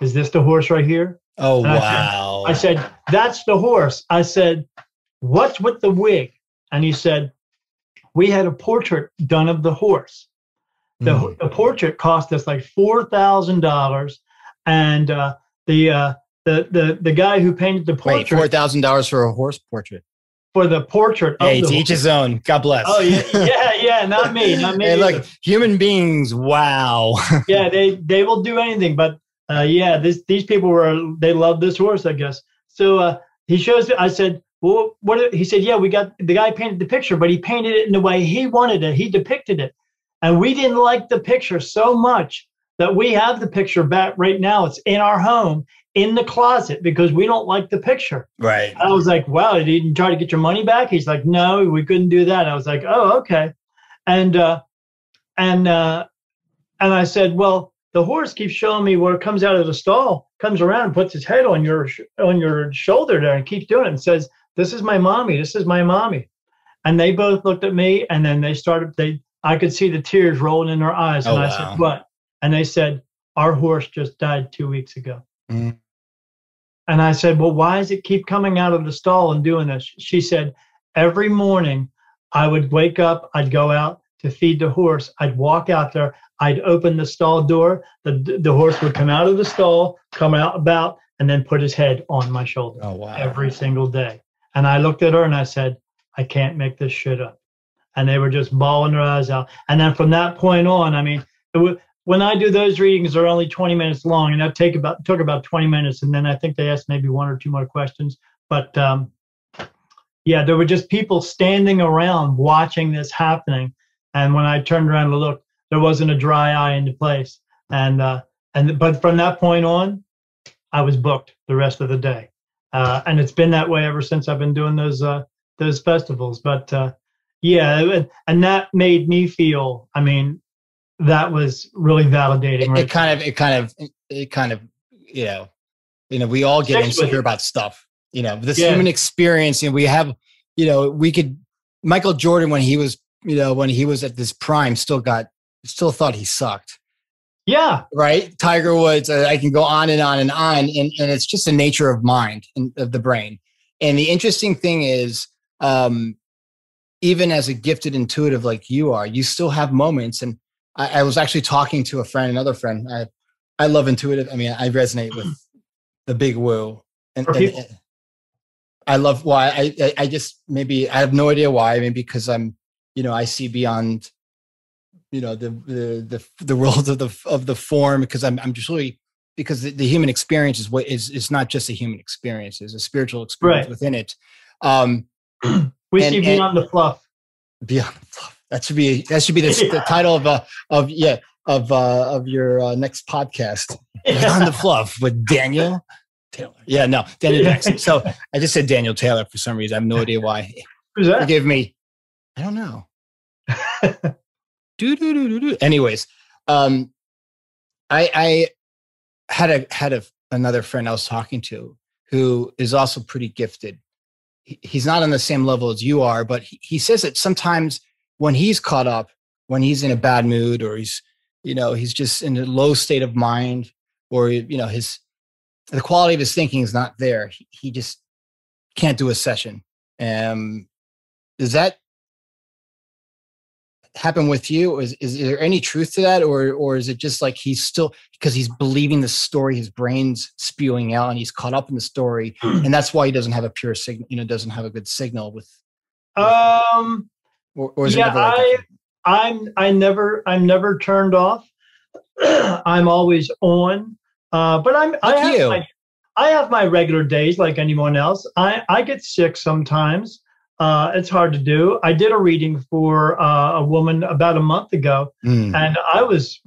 Is this the horse right here? Oh, and wow. I said, I said, That's the horse. I said, What's with the wig? And he said, We had a portrait done of the horse. The, mm. the portrait cost us like $4,000. And uh, the, uh, the, the, the guy who painted the portrait. Wait, $4,000 for a horse portrait? for the portrait. Hey, to each his own. God bless. Oh yeah, yeah, yeah. Not me, not me. hey, look, human beings. Wow. yeah, they they will do anything, but uh, yeah, this these people were they love this horse, I guess. So uh, he shows. I said, well, what? He said, yeah, we got the guy painted the picture, but he painted it in the way he wanted it. He depicted it, and we didn't like the picture so much that we have the picture back right now. It's in our home, in the closet because we don't like the picture. Right. I was like, wow, did you try to get your money back? He's like, no, we couldn't do that. I was like, oh, okay. And, uh, and, uh, and I said, well, the horse keeps showing me where it comes out of the stall, comes around and puts his head on your, on your shoulder there and keeps doing it and says, this is my mommy. This is my mommy. And they both looked at me and then they started, they, I could see the tears rolling in their eyes. And oh, I wow. said, what? And they said, our horse just died two weeks ago. Mm. And I said, Well, why does it keep coming out of the stall and doing this? She said, Every morning I would wake up, I'd go out to feed the horse, I'd walk out there, I'd open the stall door, the, the horse would come out of the stall, come out about, and then put his head on my shoulder oh, wow. every single day. And I looked at her and I said, I can't make this shit up. And they were just bawling their eyes out. And then from that point on, I mean, it was, when I do those readings, they're only 20 minutes long, and that take about took about 20 minutes, and then I think they asked maybe one or two more questions. But um, yeah, there were just people standing around watching this happening, and when I turned around to look, there wasn't a dry eye in the place, and uh, and but from that point on, I was booked the rest of the day, uh, and it's been that way ever since I've been doing those uh, those festivals. But uh, yeah, and that made me feel. I mean, that was really validating. It, right? it, kind of, it kind of, it kind of, you know, you know, we all get insecure about stuff. You know, this yeah. human experience. You know, we have, you know, we could. Michael Jordan, when he was, you know, when he was at this prime, still got, still thought he sucked. Yeah. Right. Tiger Woods. Uh, I can go on and on and on, and and it's just a nature of mind and of the brain. And the interesting thing is, um, even as a gifted intuitive like you are, you still have moments and I, I, was actually talking to a friend, another friend. I, I love intuitive. I mean, I resonate with the big woo. And, and, and I love why I, I just maybe I have no idea why. Maybe because I'm, you know, I see beyond, you know, the the the, the world of the of the form because I'm I'm just really because the, the human experience is what is is not just a human experience; it's a spiritual experience right. within it. Um, we and, see beyond the fluff. Beyond the fluff. That should be that should be the, yeah. the title of uh, of yeah of uh, of your uh, next podcast yeah. on the fluff with Daniel Taylor. Yeah, no, Daniel Jackson. So I just said Daniel Taylor for some reason. I have no idea why. Who's that? Forgive me. I don't know. do, do, do, do, do. Anyways, um, I I had a had a another friend I was talking to who is also pretty gifted. He's not on the same level as you are, but he says that sometimes when he's caught up, when he's in a bad mood or he's, you know, he's just in a low state of mind or, you know, his, the quality of his thinking is not there. He, he just can't do a session. Um, does that happen with you? Is, is there any truth to that? Or, or is it just like he's still, because he's believing the story, his brain's spewing out and he's caught up in the story. and that's why he doesn't have a pure signal, you know, doesn't have a good signal with. Um, or, or yeah, like I, I'm, I never, I'm never turned off. I'm always on. Uh, but I'm, I have, you. my, I have my regular days like anyone else. I, I get sick sometimes. Uh, it's hard to do. I did a reading for uh, a woman about a month ago, mm. and I was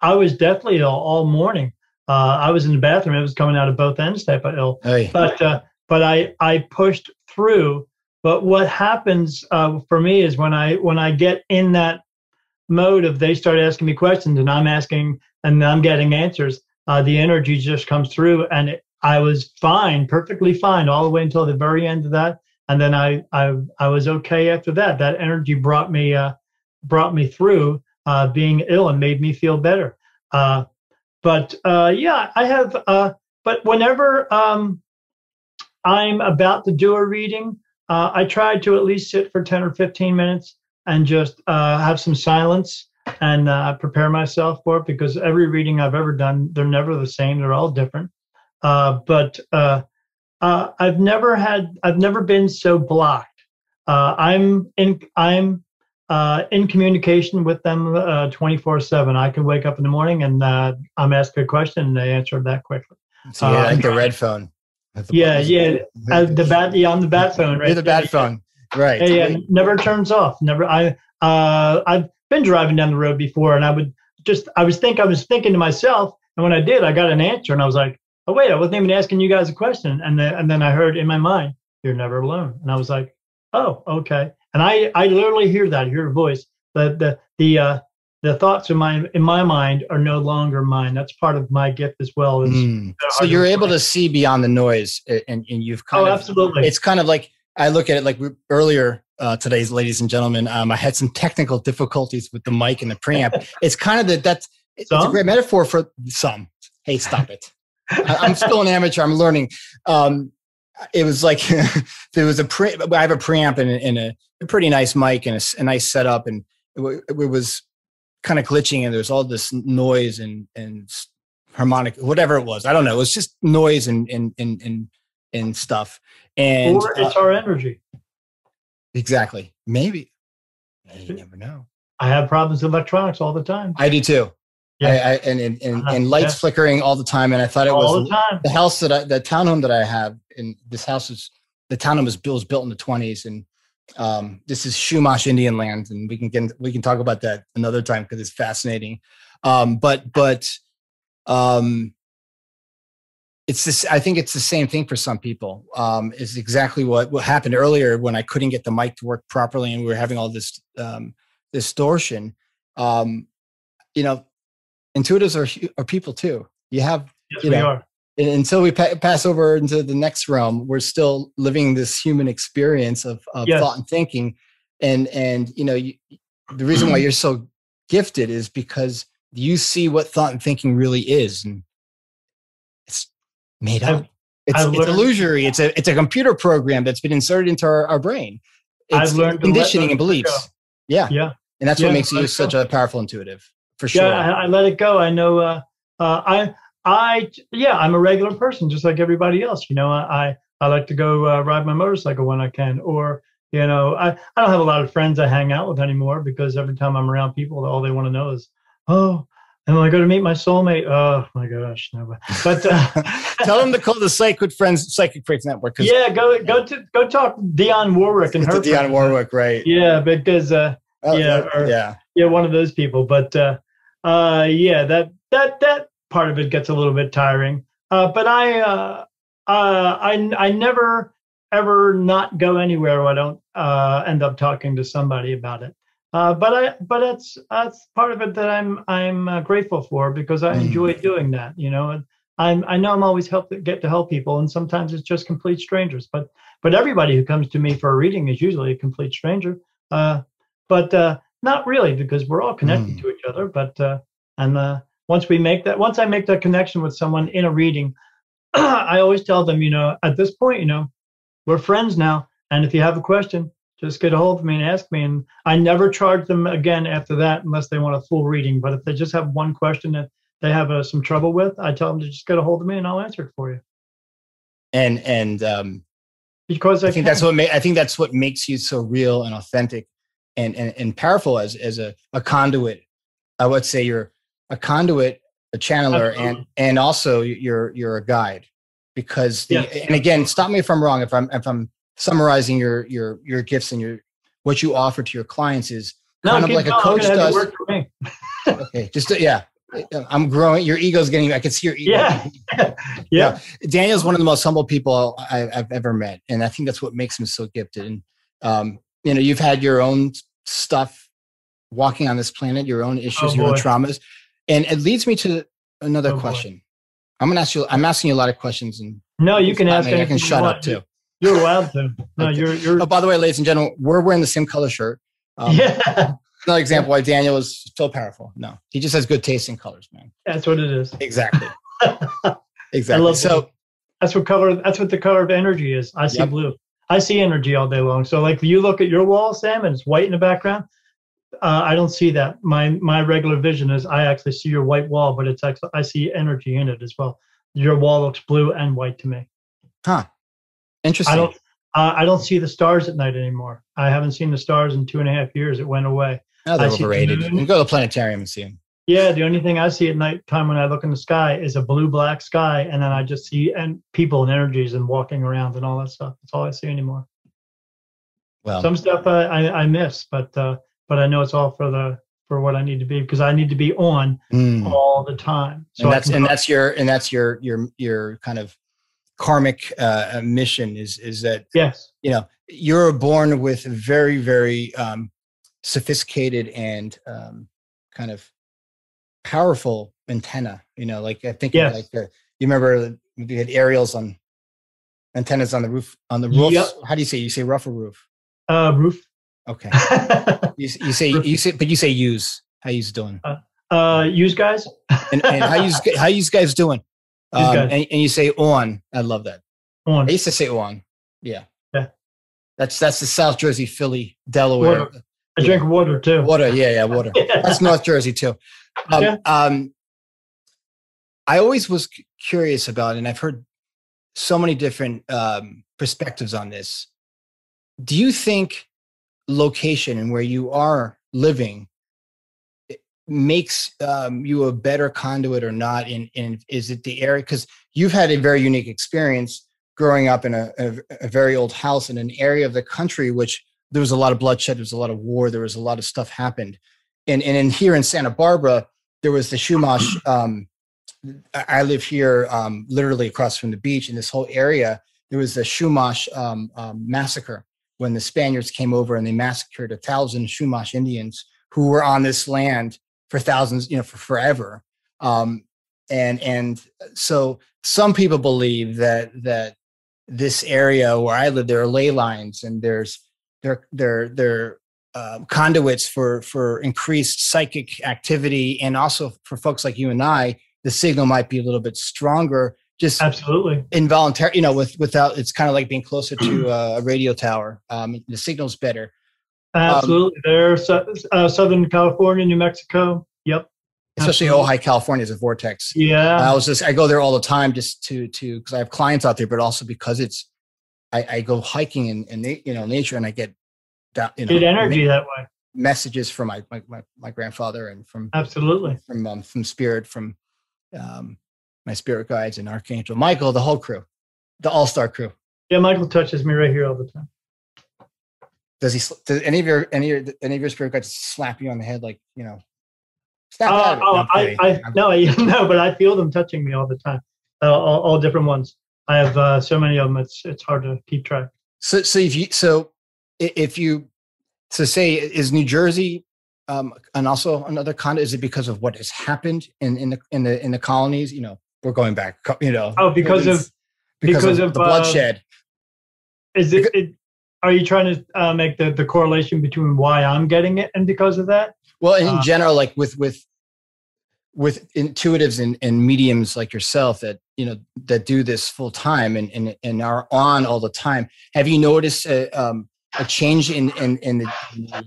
I was deathly ill all morning. Uh, I was in the bathroom. It was coming out of both ends type of ill. Hey. But uh, but I I pushed through. But what happens uh, for me is when I when I get in that mode of they start asking me questions and I'm asking and I'm getting answers, uh, the energy just comes through, and it, I was fine, perfectly fine, all the way until the very end of that and then I I I was okay after that. That energy brought me uh, brought me through uh, being ill and made me feel better. Uh, but uh, yeah, I have. Uh, but whenever um, I'm about to do a reading, uh, I try to at least sit for ten or fifteen minutes and just have some silence and prepare myself for it because every reading I've ever done, they're never the same. They're all different. but uh, I've never had, I've never been so blocked. Uh, I'm in, I'm uh, in communication with them uh, 24 seven. I can wake up in the morning and uh, I'm asked a question and they answer that quickly. So yeah, like the red phone. The yeah, yeah, the bat, yeah, on the bat phone, right? You're the bat phone, right? Yeah, yeah, never turns off. Never. I, I've been driving down the road before, and I would just, I was think, I was thinking to myself, and when I did, I got an answer, and I was like, oh wait, I wasn't even asking you guys a question, and then and then I heard in my mind, "You're never alone," and I was like, oh, okay. And I I literally hear that, I hear a voice. The the the uh, the thoughts in my in my mind are no longer mine. That's part of my gift as well. Mm. So you're able to see beyond the noise, and and you've kind oh, of absolutely. It's kind of like I look at it like earlier uh, today's ladies and gentlemen. Um, I had some technical difficulties with the mic and the preamp. it's kind of that that's it's some? a great metaphor for some. Hey, stop it. I'm still an amateur. I'm learning. Um, it was like there was a pre. I have a preamp and, and a, a, pretty nice mic and a, a nice setup, and it, it was kind of glitching, and there's all this noise and and harmonic, whatever it was. I don't know. It was just noise and and and and, and stuff. And or it's uh, our energy. Exactly. Maybe. You never know. I have problems with electronics all the time. I do too. Yeah, I, I, and and, and, uh-huh. and lights yeah. flickering all the time, and I thought it all was the, the, house that I, the townhome that I have. And this house is the townhome was built was built in the twenties, and um, this is Chumash Indian land, and we can get we can talk about that another time because it's fascinating. Um, but but um, it's this. I think it's the same thing for some people. Um, is exactly what what happened earlier when I couldn't get the mic to work properly, and we were having all this um, distortion. Um, you know, intuitives are, are people too. You have, yes, you know, we are. until we pa- pass over into the next realm, we're still living this human experience of, of yes. thought and thinking. And, and, you know, you, the reason why you're so gifted is because you see what thought and thinking really is. And made up. It's, it's illusory. It's a, it's a computer program that's been inserted into our, our brain. It's I've learned conditioning and beliefs. Yeah. Yeah. And that's yeah, what makes you such a powerful intuitive for sure. Yeah, I, I let it go. I know. Uh, uh, I, I, yeah, I'm a regular person, just like everybody else. You know, I, I like to go uh, ride my motorcycle when I can, or you know, I, I don't have a lot of friends I hang out with anymore because every time I'm around people, all they want to know is, oh, am I going to meet my soulmate? Oh my gosh, no. But uh, tell them to call the Psychic Friends Psychic Friends Network. Yeah, go go to go talk Dionne Warwick and her. Dionne Warwick, right? Yeah, because uh, oh, yeah, or, yeah, yeah, one of those people. But uh, uh, yeah, that that that part of it gets a little bit tiring. Uh, but I, uh, uh, I, I never ever not go anywhere where I don't uh, end up talking to somebody about it. Uh, but I, but that's that's part of it that I'm I'm uh, grateful for because I enjoy mm. doing that. You know, I'm I know I'm always help get to help people, and sometimes it's just complete strangers. But but everybody who comes to me for a reading is usually a complete stranger. Uh, but uh, not really because we're all connected mm. to each other. But uh, and uh, once we make that, once I make that connection with someone in a reading, I always tell them, you know, at this point, you know, we're friends now, and if you have a question, just get a hold of me and ask me. And I never charge them again after that unless they want a full reading. But if they just have one question that they have uh, some trouble with, I tell them to just get a hold of me and I'll answer it for you. And and um, because I, I think can. that's what ma- I think that's what makes you so real and authentic and and, and powerful as as a, a conduit. I would say you're a conduit, a channeler, Absolutely. and and also you're you're a guide because the, yes. and again, stop me if I'm wrong. If I'm if I'm summarizing your your your gifts and your what you offer to your clients is no, kind of like a coach does. okay, just yeah. I'm growing. Your ego's getting. I can see your ego. Yeah. yeah. yeah. Daniel's one of the most humble people I, have ever met, and I think that's what makes him so gifted. And um, you know, you've had your own stuff walking on this planet, your own issues, oh, your own traumas, and it leads me to another oh, question. Boy. I'm gonna ask you. I'm asking you a lot of questions, and no, you can ask. Me, I can shut up too. You're allowed to. No, okay. you're. you're. Oh, by the way, ladies and gentlemen, we're wearing the same color shirt. Um, yeah. Another example why Daniel is so powerful. No, he just has good taste in colors, man. That's what it is. Exactly. exactly. so blue. that's what color. That's what the color of energy is. I see yep. blue. I see energy all day long. So like you look at your wall, Sam, and it's white in the background. Uh, I don't see that. My my regular vision is I actually see your white wall, but it's actually I see energy in it as well. Your wall looks blue and white to me. Huh. Interesting. I don't uh, I don't see the stars at night anymore. I haven't seen the stars in two and a half years. It went away. Oh, they're I overrated. The you go to the planetarium and see them. Yeah, the only thing I see at night time when I look in the sky is a blue black sky, and then I just see and people and energies and walking around and all that stuff. That's all I see anymore. Well, some stuff I, I, I miss, but uh, but I know it's all for the for what I need to be because I need to be on mm. all the time. So and that's and that's your and that's your your your kind of karmic uh, mission is is that yes you know you're born with very very um, sophisticated and um, kind of powerful antenna. You know, like I think yes. like the, you remember we had aerials on antennas on the roof on the roof. Yep. How do you say? You say roof or roof? Uh, roof. Okay. you, you, say you say, but you say use. How you doing? Uh, uh use guys. and, and how you how you guys doing? Um, and, and, you say on. I love that. On. I used to say on. Yeah. Yeah. That's that's the South Jersey, Philly, Delaware. Water. I drink water too. Water, yeah, yeah, water. That's North Jersey too. Um, yeah. um, I always was curious about, and I've heard so many different um, perspectives on this. Do you think location and where you are living makes um, you a better conduit or not? And, in is it the area? Because you've had a very unique experience growing up in a, a, a very old house in an area of the country which there was a lot of bloodshed, there was a lot of war, there was a lot of stuff happened. And, and in here in Santa Barbara, there was the chumash Um, I live here um, literally across from the beach in this whole area. There was the chumash um, um, massacre when the Spaniards came over and they massacred a thousand chumash Indians who were on this land for thousands, you know, for forever. Um, and and so some people believe that that this area where I live, there are ley lines and there's there there they're uh, conduits for for increased psychic activity, and also for folks like you and I, the signal might be a little bit stronger. Just absolutely involuntary, you know, with without it's kind of like being closer to a radio tower. Um, the signal's better. Absolutely, um, there's uh, Southern California, New Mexico. Yep, especially Absolutely. Ojai, California is a vortex. Yeah, I was just I go there all the time just to to because I have clients out there, but also because it's I, I go hiking in, in you know nature and I get that you know good energy that way. Messages from my, my my, my grandfather and from absolutely from um, from spirit from um, my spirit guides and archangel Michael, the whole crew, the all star crew. Yeah, Michael touches me right here all the time. Does he? Does any of your any of your, any of your spirit guides slap you on the head like you know? Uh, oh, I, I no, I, no, but I feel them touching me all the time, uh, all, all different ones. I have uh, so many of them. It's it's hard to keep track. So so if you so if you so say is New Jersey um, and also another con is it because of what has happened in in the in the in the colonies? You know, we're going back. You know. Oh, because of because, because of, of, the bloodshed. Uh, is it, it? Are you trying to uh, make the the correlation between why I'm getting it and because of that? Well, in uh, general, like with with with intuitives and, and mediums like yourself that you know that do this full time and, and and are on all the time have you noticed a, um, a change in in, in the, in the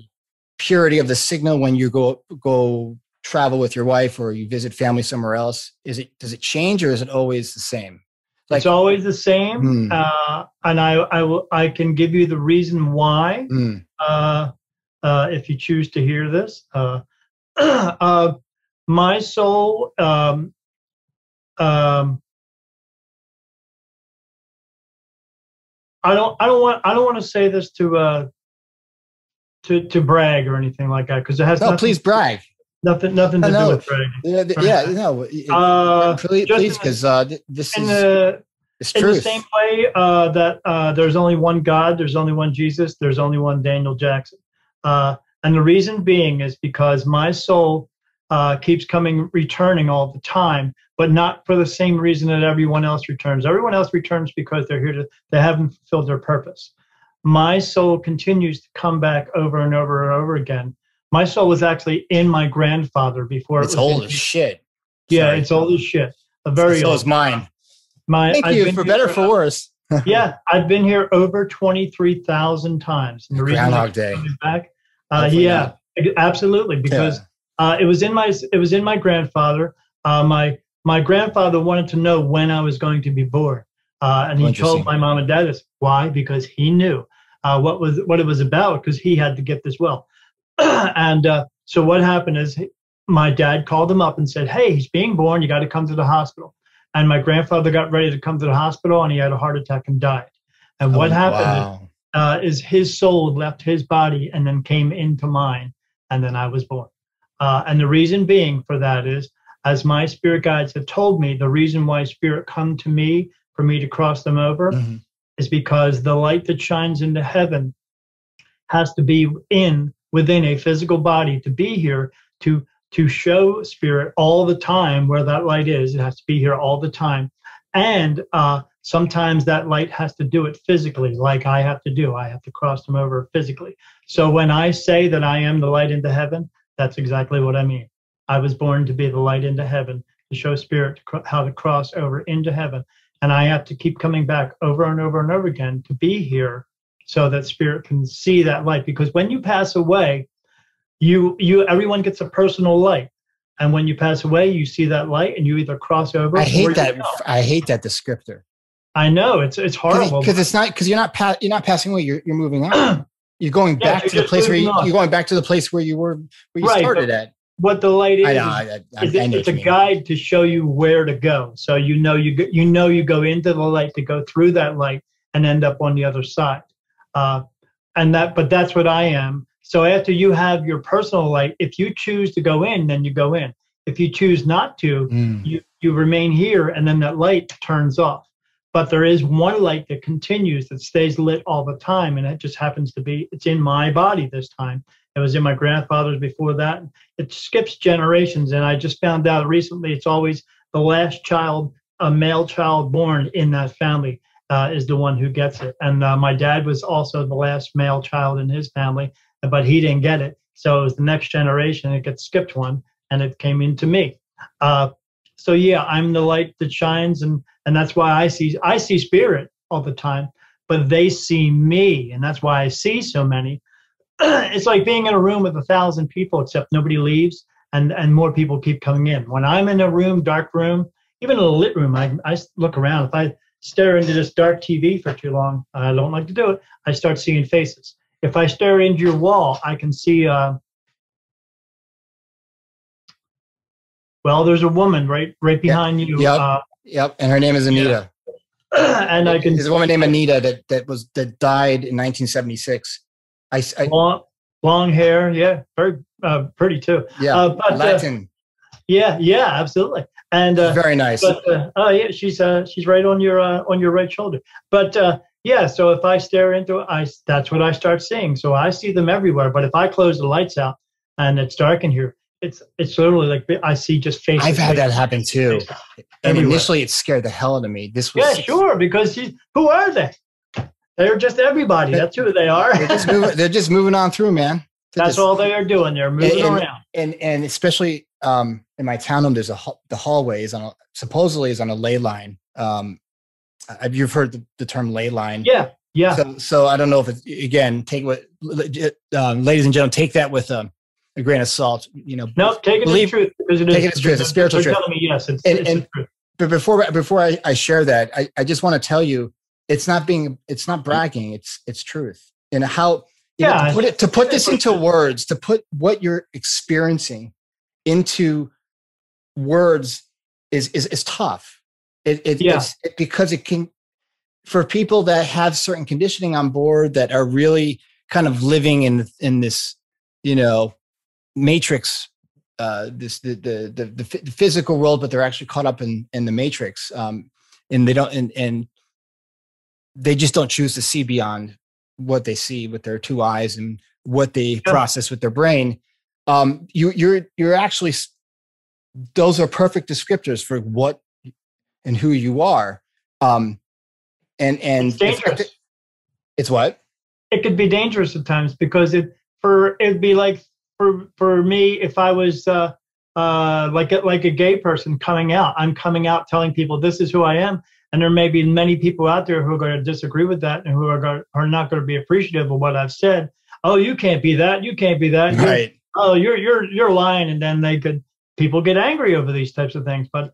purity of the signal when you go go travel with your wife or you visit family somewhere else is it does it change or is it always the same like, it's always the same hmm. uh, and i i will i can give you the reason why hmm. uh, uh, if you choose to hear this uh, uh, my soul um, um, I don't I don't want I don't want to say this to uh to to brag or anything like that because it has no please brag nothing nothing to no, do with bragging yeah, yeah no uh, please because uh, this is the, in the same way uh, that uh, there's only one God there's only one Jesus there's only one Daniel Jackson uh, and the reason being is because my soul uh, keeps coming, returning all the time, but not for the same reason that everyone else returns. Everyone else returns because they're here to, they haven't fulfilled their purpose. My soul continues to come back over and over and over again. My soul was actually in my grandfather before it's it old as shit. Yeah, it's old as shit. A very so old. is mine. My, Thank I've you for better for worse. yeah, I've been here over twenty three thousand times. And the Groundhog Day. Back, uh, yeah, not. absolutely. Because yeah. Uh, it was in my it was in my grandfather. Uh, my my grandfather wanted to know when I was going to be born, uh, and he told my mom and dad this. Why? Because he knew uh, what was what it was about. Because he had to get this well. and uh, so what happened is my dad called him up and said, "Hey, he's being born. You got to come to the hospital." And my grandfather got ready to come to the hospital, and he had a heart attack and died. And what oh, happened wow. Uh, is his soul left his body and then came into mine, and then I was born. Uh, and the reason being for that is, as my spirit guides have told me, the reason why spirit come to me for me to cross them over mm-hmm. is because the light that shines into heaven has to be in within a physical body to be here to to show spirit all the time where that light is. It has to be here all the time, and uh, sometimes that light has to do it physically, like I have to do. I have to cross them over physically. So when I say that I am the light into heaven, that's exactly what I mean. I was born to be the light into heaven, to show spirit how to cross over into heaven. And I have to keep coming back over and over and over again to be here so that spirit can see that light. Because when you pass away, you you everyone gets a personal light. And when you pass away, you see that light and you either cross over. I hate that. I hate that descriptor. I know it's it's horrible because it's not because you're not pa- you're not passing away. You're you're moving on. You're going back yeah, to the place where you, are going back to the place where you were where you right, started at. What the light is, I know, I, I, is it, it's a guide to show you where to go. So you know you go, you know you go into the light to go through that light and end up on the other side. Uh, and that, but that's what I am. So after you have your personal light, if you choose to go in, then you go in. If you choose not to, mm. you you remain here, and then that light turns off but there is one light that continues that stays lit all the time and it just happens to be it's in my body this time it was in my grandfather's before that it skips generations and i just found out recently it's always the last child a male child born in that family uh, is the one who gets it. And uh, my dad was also the last male child in his family but he didn't get it. So it was the next generation it gets skipped one and it came into me. Uh, so yeah i'm the light that shines and and that's why i see i see spirit all the time but they see me and that's why i see so many. It's like being in a room with a thousand people except nobody leaves and and more people keep coming in. When i'm in a room dark room even in a lit room i, I look around. If i stare into this dark tv for too long i don't like to do it i start seeing faces if i stare into your wall i can see uh, Well, there's a woman right right behind yep. you. Yep. Uh, yep. And her name is Anita. Yeah. and I can. There's a woman named Anita that that was that died in 1976. I, I long, long hair. Yeah, very uh, pretty too. Yeah, uh, but, uh, Latin. yeah, yeah, absolutely. And uh, very nice. But, uh, oh yeah, she's uh, she's right on your uh, on your right shoulder. But uh, yeah, so if I stare into it, I that's what I start seeing. So I see them everywhere. But if I close the lights out and it's dark in here, it's it's literally like I see just faces. I've had that happen too. and initially it scared the hell out of me. This was yeah, sure, because who are they? They're just everybody. That's who they are. they're, just moving, they're just moving on through, man. That's all they are doing. They're moving and, around. And and especially um, in my townhome, there's a the hallway is on a, supposedly is on a ley line. Um, you've heard the, the term ley line. Yeah, yeah. So, so I don't know if it's again take what, um, ladies and gentlemen, take that with um, a grain of salt. You know, no, take it believe, as truth because it is. Take it as truth. It's spiritual truth. Telling me yes, it's, and, it's and, truth. But before before I, I share that, I, I just want to tell you, it's not being, it's not bragging. It's it's truth. And how yeah, know, to put it to put this into words, to put what you're experiencing into words is is is tough. It, it yeah. it's it, because it can for people that have certain conditioning on board that are really kind of living in in this you know matrix uh, this the, the the the, physical world, but they're actually caught up in in the matrix, um, and they don't and and they just don't choose to see beyond what they see with their two eyes and what they yeah. process with their brain. Um, you you're you're actually those are perfect descriptors for what and who you are. Um, and and it's dangerous. It's what? It could be dangerous at times because it for it'd be like for for me if I was uh, uh, like a, like a gay person coming out. I'm coming out telling people this is who I am, and there may be many people out there who are going to disagree with that and who are going, are not going to be appreciative of what I've said. Oh, you can't be that. You can't be that. Right. You're, oh, you're you're you're lying, and then they could people get angry over these types of things. But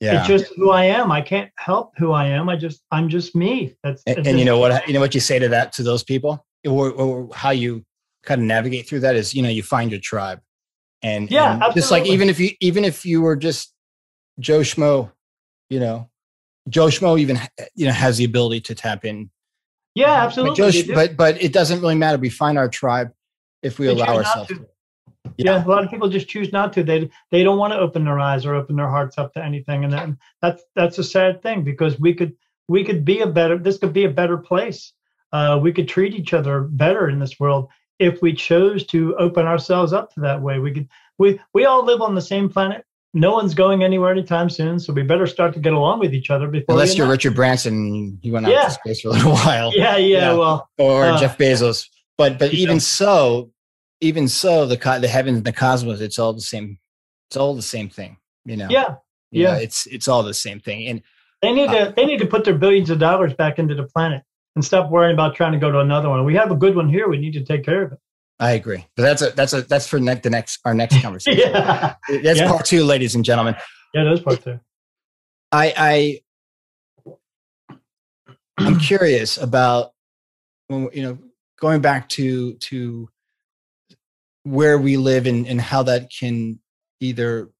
yeah. it's just who I am. I can't help who I am. I just I'm just me. That's and, and you know what you know what you say to that to those people, or, or how you kind of navigate through that is you know you find your tribe, and yeah, and just like even if you even if you were just Joe Schmo, you know, Joe Schmo even you know has the ability to tap in. Yeah, absolutely. But, Joe, but but it doesn't really matter. We find our tribe if we they allow ourselves to. Yeah. yeah. a lot of people just choose not to. They they don't want to open their eyes or open their hearts up to anything, and then that's that's a sad thing because we could we could be a better. This could be a better place. Uh, we could treat each other better in this world if we chose to open ourselves up to that way. We could we we all live on the same planet. No one's going anywhere anytime soon, so we better start to get along with each other before. Unless you're Richard Branson, you went out yeah. to space for a little while. Yeah, yeah, yeah. well, or uh, Jeff Bezos. But but even know. so, even so, the the heavens and the cosmos, it's all the same. It's all the same thing, you know. Yeah, you yeah. Know, it's it's all the same thing, and they need uh, to they need to put their billions of dollars back into the planet and stop worrying about trying to go to another one. We have a good one here. We need to take care of it. I agree, but that's a that's a that's for ne- the next our next conversation. yeah. That's yeah. part two, ladies and gentlemen. Yeah, that's part two. I I I'm curious about when you know going back to to where we live and, and how that can either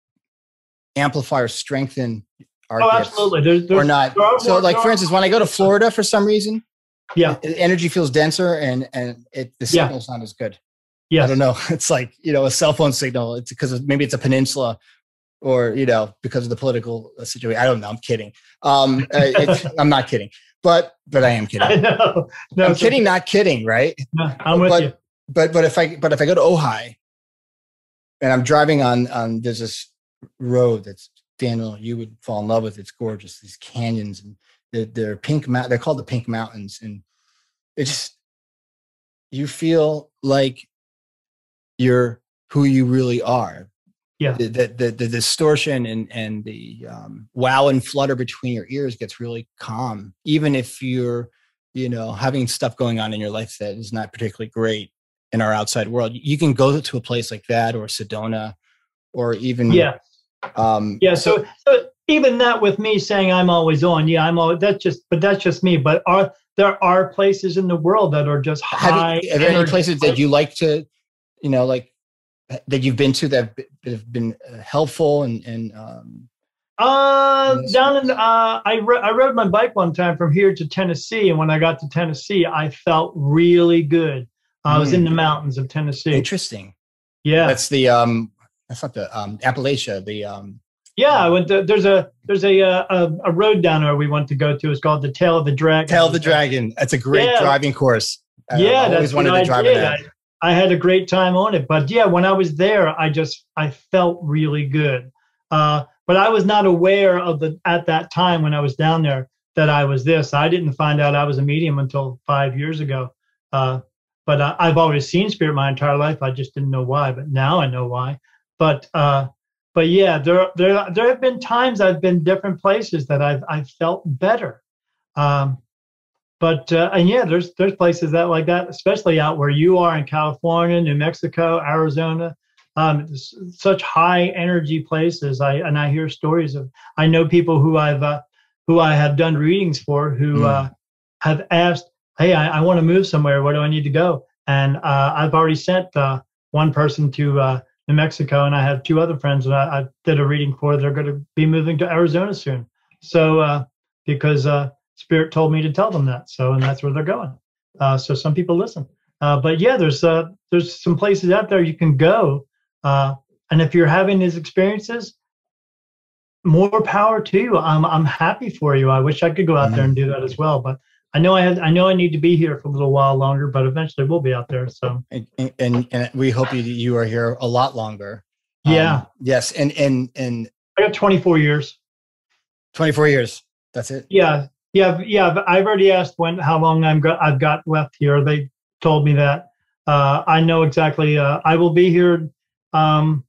amplify or strengthen our oh, absolutely. There's, there's, or not. so, like for instance, when I go to Florida for some reason, yeah, energy feels denser and and it the signal's yeah. not as good. Yeah, I don't know. It's like you know a cell phone signal. It's because maybe it's a peninsula, or you know because of the political situation. I don't know. I'm kidding. Um, I'm not kidding, but but I am kidding. I know. No, I'm kidding, not kidding. Right? No, I'm with but, you but but if I but if I go to Ojai and I'm driving on on there's this road that's Daniel you would fall in love with. It's gorgeous. These canyons and they're, they're pink. They're called the Pink Mountains, and it just you feel like you're who you really are. Yeah. The the, the, the distortion and and the um, wow and flutter between your ears gets really calm, even if you're you know having stuff going on in your life that is not particularly great in our outside world. You can go to a place like that or Sedona or even yeah. Um, yeah. So, so even that with me saying I'm always on, yeah, I'm always that's just but that's just me. But are there are places in the world that are just high. Have, you, are there any places that you like to, you know, like that you've been to that have been uh, helpful and and um, uh, down in uh, I re- I rode my bike one time from here to Tennessee, and when I got to Tennessee, I felt really good. I was mm. in the hmm. mountains of Tennessee. Interesting. Yeah, that's the um, that's not the um, Appalachia. The um. Yeah, I went to, there's a there's a, uh, a, a road down there we want to go to. It's called the Tail of the Dragon. Tail of the Dragon. That's a great yeah. driving course. yeah, I always wanted to drive it. I, I had a great time on it, but yeah, when I was there, I just I felt really good. Uh, but I was not aware of the at that time when I was down there that I was this. I didn't find out I was a medium until five years ago. Uh, but I, have always seen spirit my entire life. I just didn't know why, but now I know why. But uh, but yeah, there there there have been times I've been different places that I've I've felt better. Um, but uh, and yeah, there's there's places that like that, especially out where you are in California, New Mexico, Arizona. Um, such high energy places. I and I hear stories of. I know people who I've uh, who I have done readings for who mm. uh, have asked, "Hey, I, I want to move somewhere. Where do I need to go?" And uh, I've already sent uh, one person to uh, New Mexico, and I have two other friends that I, I did a reading for. They're going to be moving to Arizona soon. So uh, because uh, Spirit told me to tell them that, so and that's where they're going. so some people listen. but yeah, there's there's some places out there you can go, and if you're having these experiences, more power to you. I'm I'm happy for you. I wish I could go out mm-hmm. there and do that as well, but I know I had I know I need to be here for a little while longer, but eventually we'll be out there. So and and, and we hope you you are here a lot longer. Yeah. Um, yes, and and and I got 24 years. 24 years. That's it. Yeah. Yeah, yeah. I've already asked when how long I'm got I've got left here. They told me that. Uh, I know exactly. Uh, I will be here um,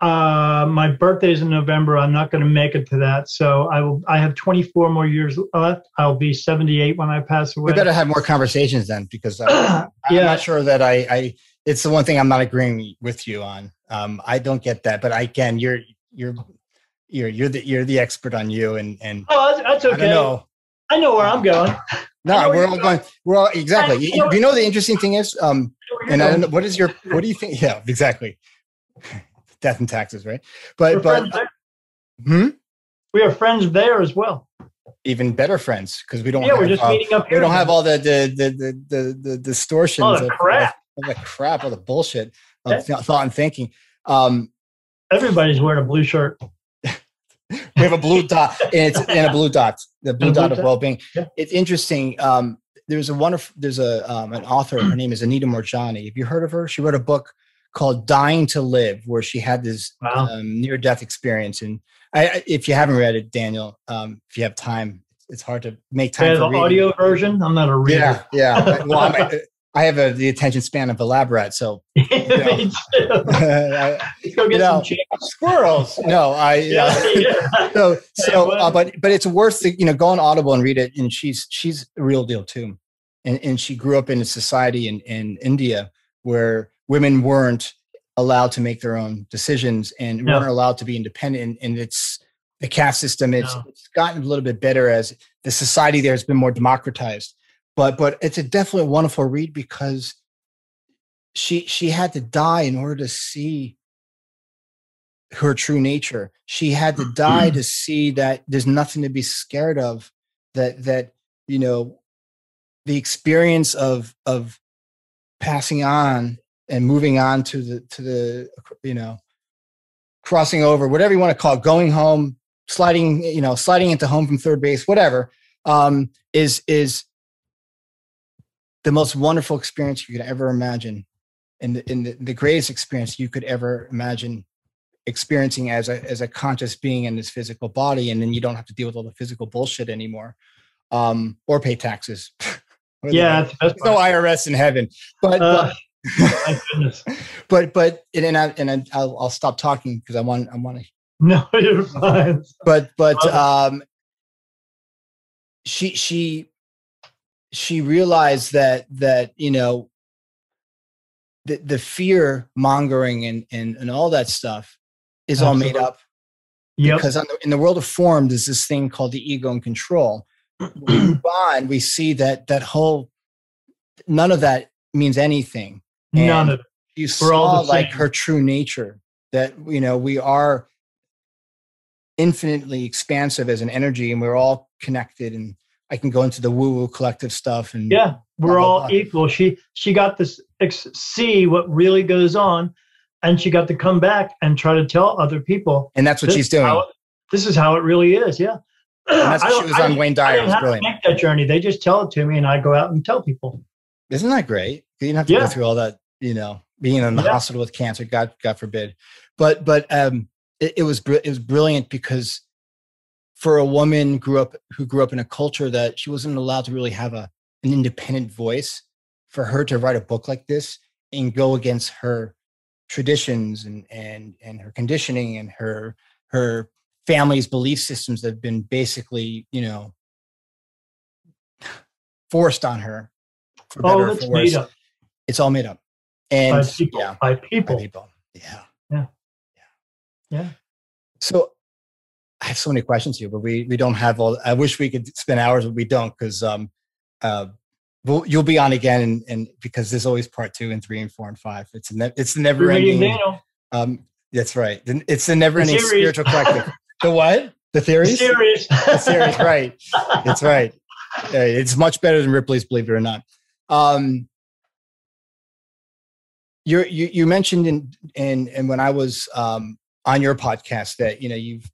uh, my birthday is in November. I'm not going to make it to that, so I will. I have 24 more years left. I'll be 78 when I pass away. We better have more conversations then, because uh, I'm yeah. not sure that I, I. It's the one thing I'm not agreeing with you on. Um, I don't get that, but I again, you're you're you're you're the you're the expert on you, and and oh, that's, okay. I know. I know where I'm going. No, we're all going. We're all exactly. You, you know the interesting thing is, um, and I, don't what is your what do you think? Yeah, exactly death and taxes, right? But We're but hmm? we are friends there as well. Even better friends because we don't. Yeah, have, we're just uh, meeting up here. We don't have all the the the the, the, the distortions. All the crap. All the crap, all the bullshit of thought and thinking. Um, Everybody's wearing a blue shirt. we have a blue dot, and it's and a blue dot, the blue, dot, of well-being. Yeah. It's interesting. Um, there's a wonderful. There's a um, an author. Her name is Anita Moorjani. Have you heard of her? She wrote a book called Dying to Live, where she had this wow. um, near death experience. And I, if you haven't read it, Daniel, um, if you have time, it's hard to make time. Yeah, the reading. audio version. I'm not a reader. Yeah, yeah. well, I, I have a, the attention span of a lab rat, so you know, I, go get know, some squirrels. No, I. Yeah, uh, yeah. So, so, uh, but but it's worth to, you know go on Audible and read it. And she's she's a real deal too, and and she grew up in a society in in India where women weren't allowed to make their own decisions and no. weren't allowed to be independent. And it's the caste system. It's, no. it's gotten a little bit better as the society there has been more democratized. But but it's a definitely a wonderful read because she she had to die in order to see her true nature. She had to die to see that there's nothing to be scared of. That that you know the experience of of passing on and moving on to the to the you know crossing over whatever you want to call it going home sliding you know sliding into home from third base whatever um, is is the most wonderful experience you could ever imagine and the, in the, the greatest experience you could ever imagine experiencing as a as a conscious being in this physical body and then you don't have to deal with all the physical bullshit anymore um, or pay taxes. Yeah no irs in heaven. But, uh, but my goodness. but but and I, and I, I'll, I'll stop talking because I want I want to. No, you're fine. But but um, she she she realized that that you know the the fear mongering and and and all that stuff is Absolutely. all made up. Yep. Because the, in the world of form, there's this thing called the ego and control. When we on, we see that that whole none of that means anything None of it. You saw like her true nature that, you know, we are infinitely expansive as an energy and we're all connected and I can go into the woo woo collective stuff and yeah, we're blah, all blah, blah. equal. She she got to see what really goes on, and she got to come back and try to tell other people. And that's what she's doing. How, this is how it really is. Yeah. And that's what she was on Wayne Dyer. I didn't have brilliant. make that journey. They just tell it to me, and I go out and tell people. Isn't that great? You didn't have to yeah. go through all that you know, being in the yeah. hospital with cancer, God, God forbid. But, but, um, it, it was it was brilliant because for a woman grew up who grew up in a culture that she wasn't allowed to really have a an independent voice for her to write a book like this and go against her traditions and and and her conditioning and her her family's belief systems that have been basically you know forced on her for better oh, for worse. It's all made up. And by people. Yeah, by people. By people. Yeah. Yeah. Yeah. Yeah. So I have so many questions here, but we we don't have all. I wish we could spend hours, but we don't because um, uh, we'll, you'll be on again, and, and because there's always part two and three and four and five. It's a ne- it's the never ending. Um, that's right. It's the never ending spiritual collective. the what? The theories. The series. the series. Right. It's right. It's much better than Ripley's, believe it or not. Um, you you mentioned in in and when I was um, on your podcast that you know you've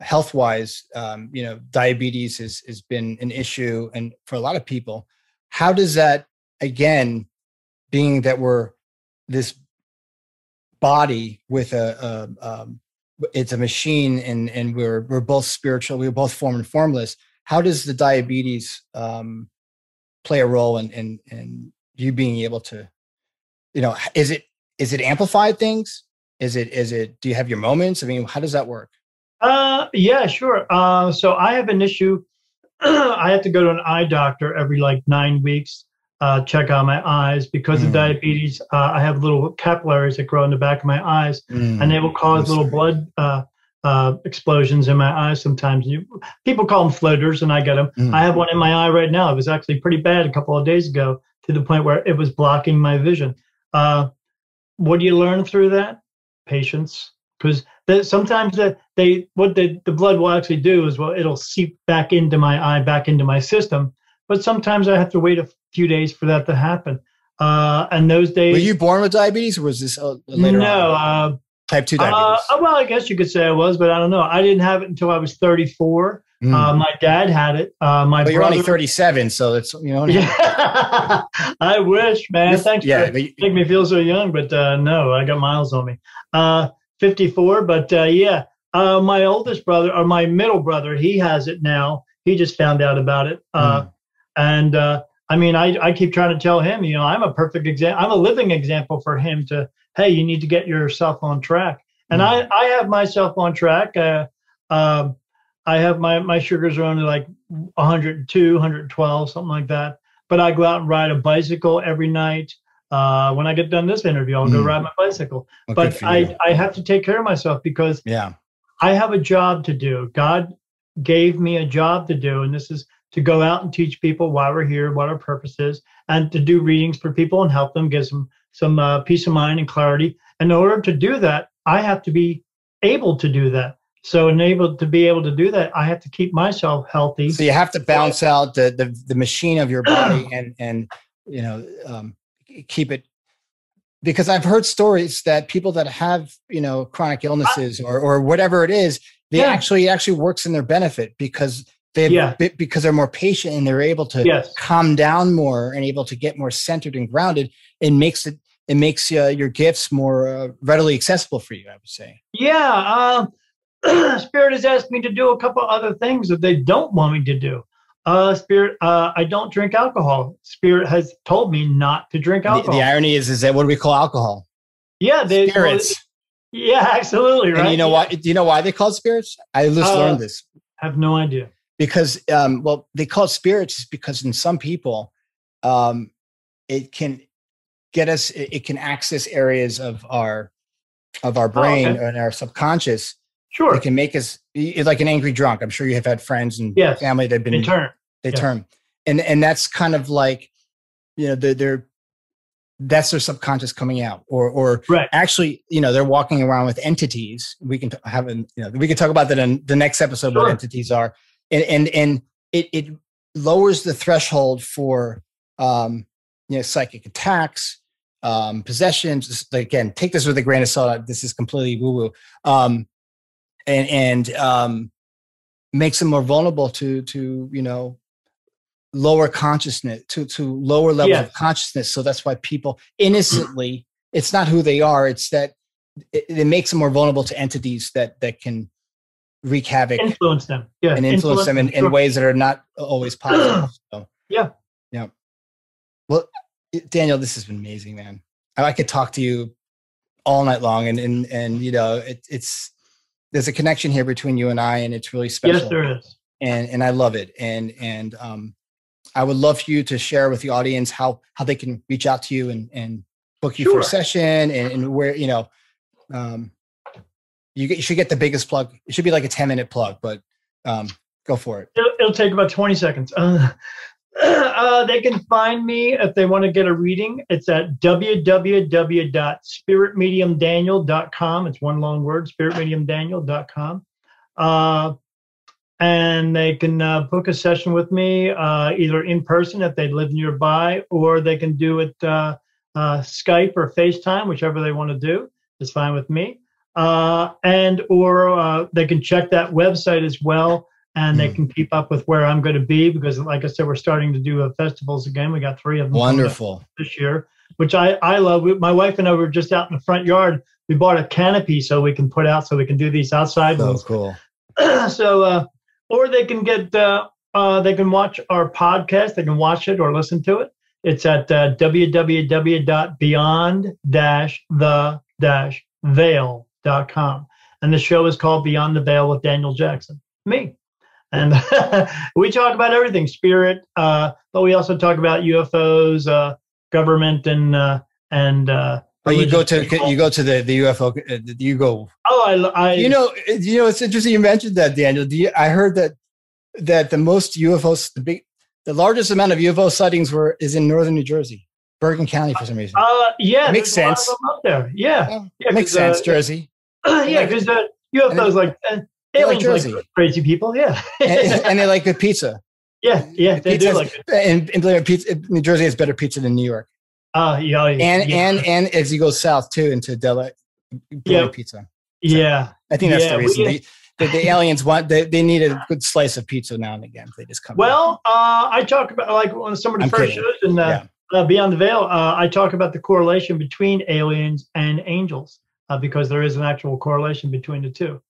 health wise um, you know diabetes has has been an issue and for a lot of people. How does that again being that we're this body with a, a um, it's a machine and and we're we're both spiritual we're both form and formless how does the diabetes um, play a role in, in in you being able to you know is it is it amplified things is it is it do you have your moments i mean how does that work uh yeah sure uh so i have an issue i have to go to an eye doctor every like nine weeks uh, check out my eyes because mm. of diabetes. Uh, I have little capillaries that grow in the back of my eyes, mm. and they will cause little blood uh, uh, explosions in my eyes sometimes. You, people call them floaters, and I get them. Mm. I have one in my eye right now. It was actually pretty bad a couple of days ago to the point where it was blocking my vision. Uh, what do you learn through that? Patience, because sometimes the, they what the, the blood will actually do is well it'll seep back into my eye, back into my system. But sometimes I have to wait a few days for that to happen. Uh, and those days, were you born with diabetes, or was this uh, later no, on? Uh, Type 2 diabetes? Uh, well, I guess you could say I was, but I don't know. I didn't have it until I was 34. Mm. Uh, my dad had it. Uh, my but you're only 37, so it's, you know. Yeah. I wish, man. Thanks yeah, for making make me feel so young, but uh, no, I got miles on me. Uh, 54, but uh, yeah. Uh, my oldest brother, or my middle brother, he has it now. He just found out about it. Uh, mm. And uh, I mean, I, I keep trying to tell him, you know, I'm a perfect example. I'm a living example for him to hey, you need to get yourself on track. And mm-hmm. I, I have myself on track. Uh, um, I have my, my sugars are only like 102, 112, something like that. But I go out and ride a bicycle every night. Uh, when I get done this interview, I'll mm. go ride my bicycle. Well, but I, I have to take care of myself because yeah, I have a job to do. God gave me a job to do, and this is to go out and teach people why we're here, what our purpose is, and to do readings for people and help them, give them some uh, peace of mind and clarity. And in order to do that, I have to be able to do that. So, enabled to be able to do that, I have to keep myself healthy. So you have to balance out the the, the machine of your body and and you know um, keep it because I've heard stories that people that have you know chronic illnesses or or whatever it is, they yeah. actually it actually works in their benefit because they yeah. because they're more patient and they're able to yes. calm down more and able to get more centered and grounded it makes it it makes uh, your gifts more uh, readily accessible for you i would say yeah uh, spirit has asked me to do a couple other things that they don't want me to do. Uh, spirit uh, i don't drink alcohol. Spirit has told me not to drink alcohol the, the irony is is that what do we call alcohol? Yeah they spirits. well, yeah absolutely right and you know yeah. why do you know why they call spirits? I just uh, learned this. I have no idea. Because um, well they call it spirits because in some people um, it can get us it, can access areas of our of our brain oh, okay. and our subconscious sure it can make us like an angry drunk i'm sure you have had friends and yes. family that have been they turn they turn and and that's kind of like you know they're, they're that's their subconscious coming out or or right. actually you know they're walking around with entities we can have an, you know we can talk about that in the next episode sure. what entities are and and and it it lowers the threshold for um, you know psychic attacks, um, possessions. Again, take this with a grain of salt. This is completely woo woo, um, and and um, makes them more vulnerable to to you know lower consciousness to to lower levels yes. of consciousness. So that's why people innocently. it's not who they are. It's that it, it, makes them more vulnerable to entities that that can wreak havoc, influence them, yeah, and influence, influence them in, in sure. ways that are not always positive. So, yeah, yeah. Well, Daniel, this has been amazing, man. I could talk to you all night long, and and and you know, it, it's there's a connection here between you and I, and it's really special. Yes, there is, and and I love it, and and um, I would love for you to share with the audience how how they can reach out to you and and book you sure. for a session, and, and where you know, um, you, get, you should get the biggest plug. It should be like a ten minute plug, but um, go for it. It'll, it'll take about twenty seconds. Uh, uh, they can find me if they want to get a reading. It's at www.spiritmediumdaniel.com. It's one long word, spiritmediumdaniel.com. Uh, and they can uh, book a session with me uh, either in person if they live nearby, or they can do it uh, uh Skype or FaceTime, whichever they want to do. It's fine with me. Uh, and or they can check that website as well and they hmm. can keep up with where I'm going to be because, like I said, we're starting to do uh, festivals again. We got three of them. Wonderful this year, which I I love. My wife and I were just out in the front yard. We bought a canopy so we can put out so we can do these outside so ones. cool. so, uh, or they can get uh, uh, they can watch our podcast. They can watch it or listen to it. It's at uh, www.beyond-the-veil.com. And the show is called Beyond the Veil with Daniel Jackson. Me and we talk about everything spirit uh, but we also talk about ufos uh, government and uh, and uh, Oh, you go to people. you go to the the UFO. Uh, you go. Oh, I, I. You know, you know. It's interesting you mentioned that, Daniel. Do you, I heard that that the most UFOs, the big, the largest amount of UFO sightings were is in northern New Jersey, Bergen County, for some reason. Uh, yeah, it makes sense. up there, yeah, yeah, yeah makes sense. Uh, Jersey. yeah, because uh, UFOs like Aliens like Jersey. Like crazy people, yeah. and, and, they like good pizza. Yeah, yeah, they pizza do like it. And, and pizza, New Jersey has better pizza than New York. Uh, yeah, and yeah. and and as you go south too into Dela, yeah. pizza. So yeah, I think that's yeah, the reason. We, the, the, aliens want they, they need a good slice of pizza now and again. They just come. Well, uh, I talk about like on some of the first shows and uh, yeah. uh, Beyond the Veil. Uh, I talk about the correlation between aliens and angels uh, because there is an actual correlation between the two.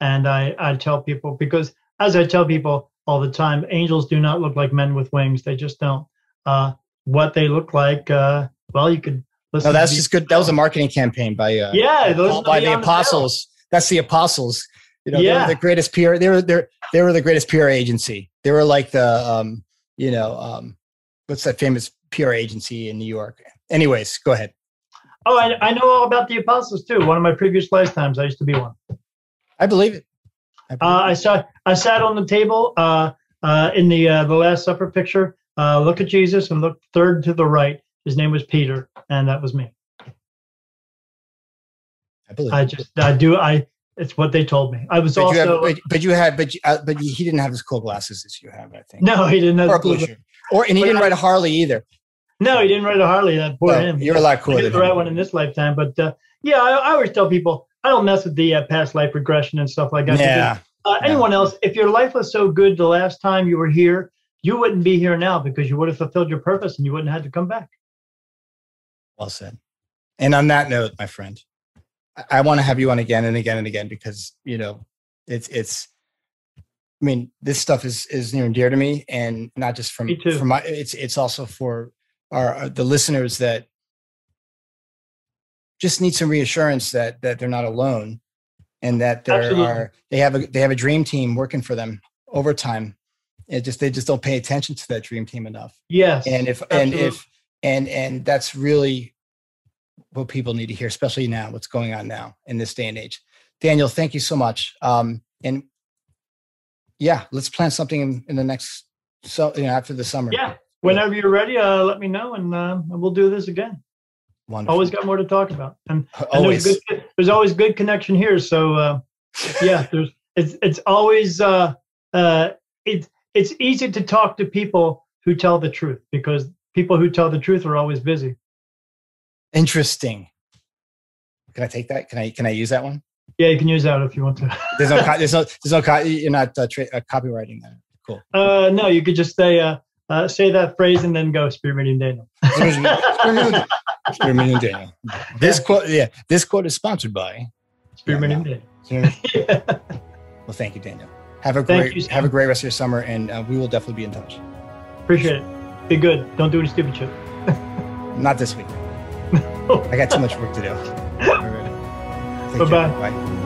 And I, I tell people, because as I tell people all the time, angels do not look like men with wings. They just don't. Uh, what they look like, uh, well, you could listen. No, that's just good. That was a marketing campaign by uh, yeah, by the apostles. The that's the apostles. You know, yeah. they were the greatest PR. They were they they were the greatest PR agency. They were like the um, you know, um, what's that famous PR agency in New York? Anyways, go ahead. Oh, I, I know all about the apostles too. One of my previous lifetimes, I used to be one. I believe it. I, believe uh, I saw. I sat on the table uh, uh, in the uh, the Last Supper picture. Uh, look at Jesus and look third to the right. His name was Peter, and that was me. I believe. I just. I do. I. It's what they told me. I was but also. You have, but, you had. But you, uh, but he didn't have his cool glasses as you have. I think. No, he didn't have. Or, cool or and he but didn't I, ride a Harley either. No, he didn't ride a Harley. That poor well, him. You're a lot cooler. He the right one in this lifetime, but yeah, I, I always tell people I don't mess with the uh, past life regression and stuff like that. Yeah. Uh, yeah. Anyone else, if your life was so good the last time you were here, you wouldn't be here now because you would have fulfilled your purpose and you wouldn't have had to come back. Well said. And on that note, my friend, I, I want to have you on again and again and again because you know it's it's. I mean, this stuff is is near and dear to me, and not just from from my. It's it's also for our the listeners that just need some reassurance that that they're not alone and that there Absolutely. are they have a they have a dream team working for them over time. it just they just don't pay attention to that dream team enough yes and if Absolutely. and if and and that's really what people need to hear especially now what's going on now in this day and age daniel thank you so much um and yeah let's plan something in, in the next so you know after the summer yeah whenever you're ready uh let me know and uh, we'll do this again Wonderful. Always got more to talk about, and, and there's, good, there's, always good connection here. So uh, yeah, there's it's it's always uh, uh, it's it's easy to talk to people who tell the truth because people who tell the truth are always busy. Interesting. Can I take that? Can I can I use that one? Yeah, you can use that if you want to. there's no there's no there's no you're not uh, tra- uh, copyrighting that. Cool. Uh, no, you could just say uh, uh, say that phrase and then go Medium Daniel. Medium Daniel. This quote, yeah, this quote is sponsored by Spirit Medium Daniel. yeah. Well, thank you, Daniel. Have a great you, have a great rest of your summer, and uh, we will definitely be in touch. Appreciate it. Be good. Don't do any stupid shit. Not this week. I got too much work to do. Bye-bye. Bye.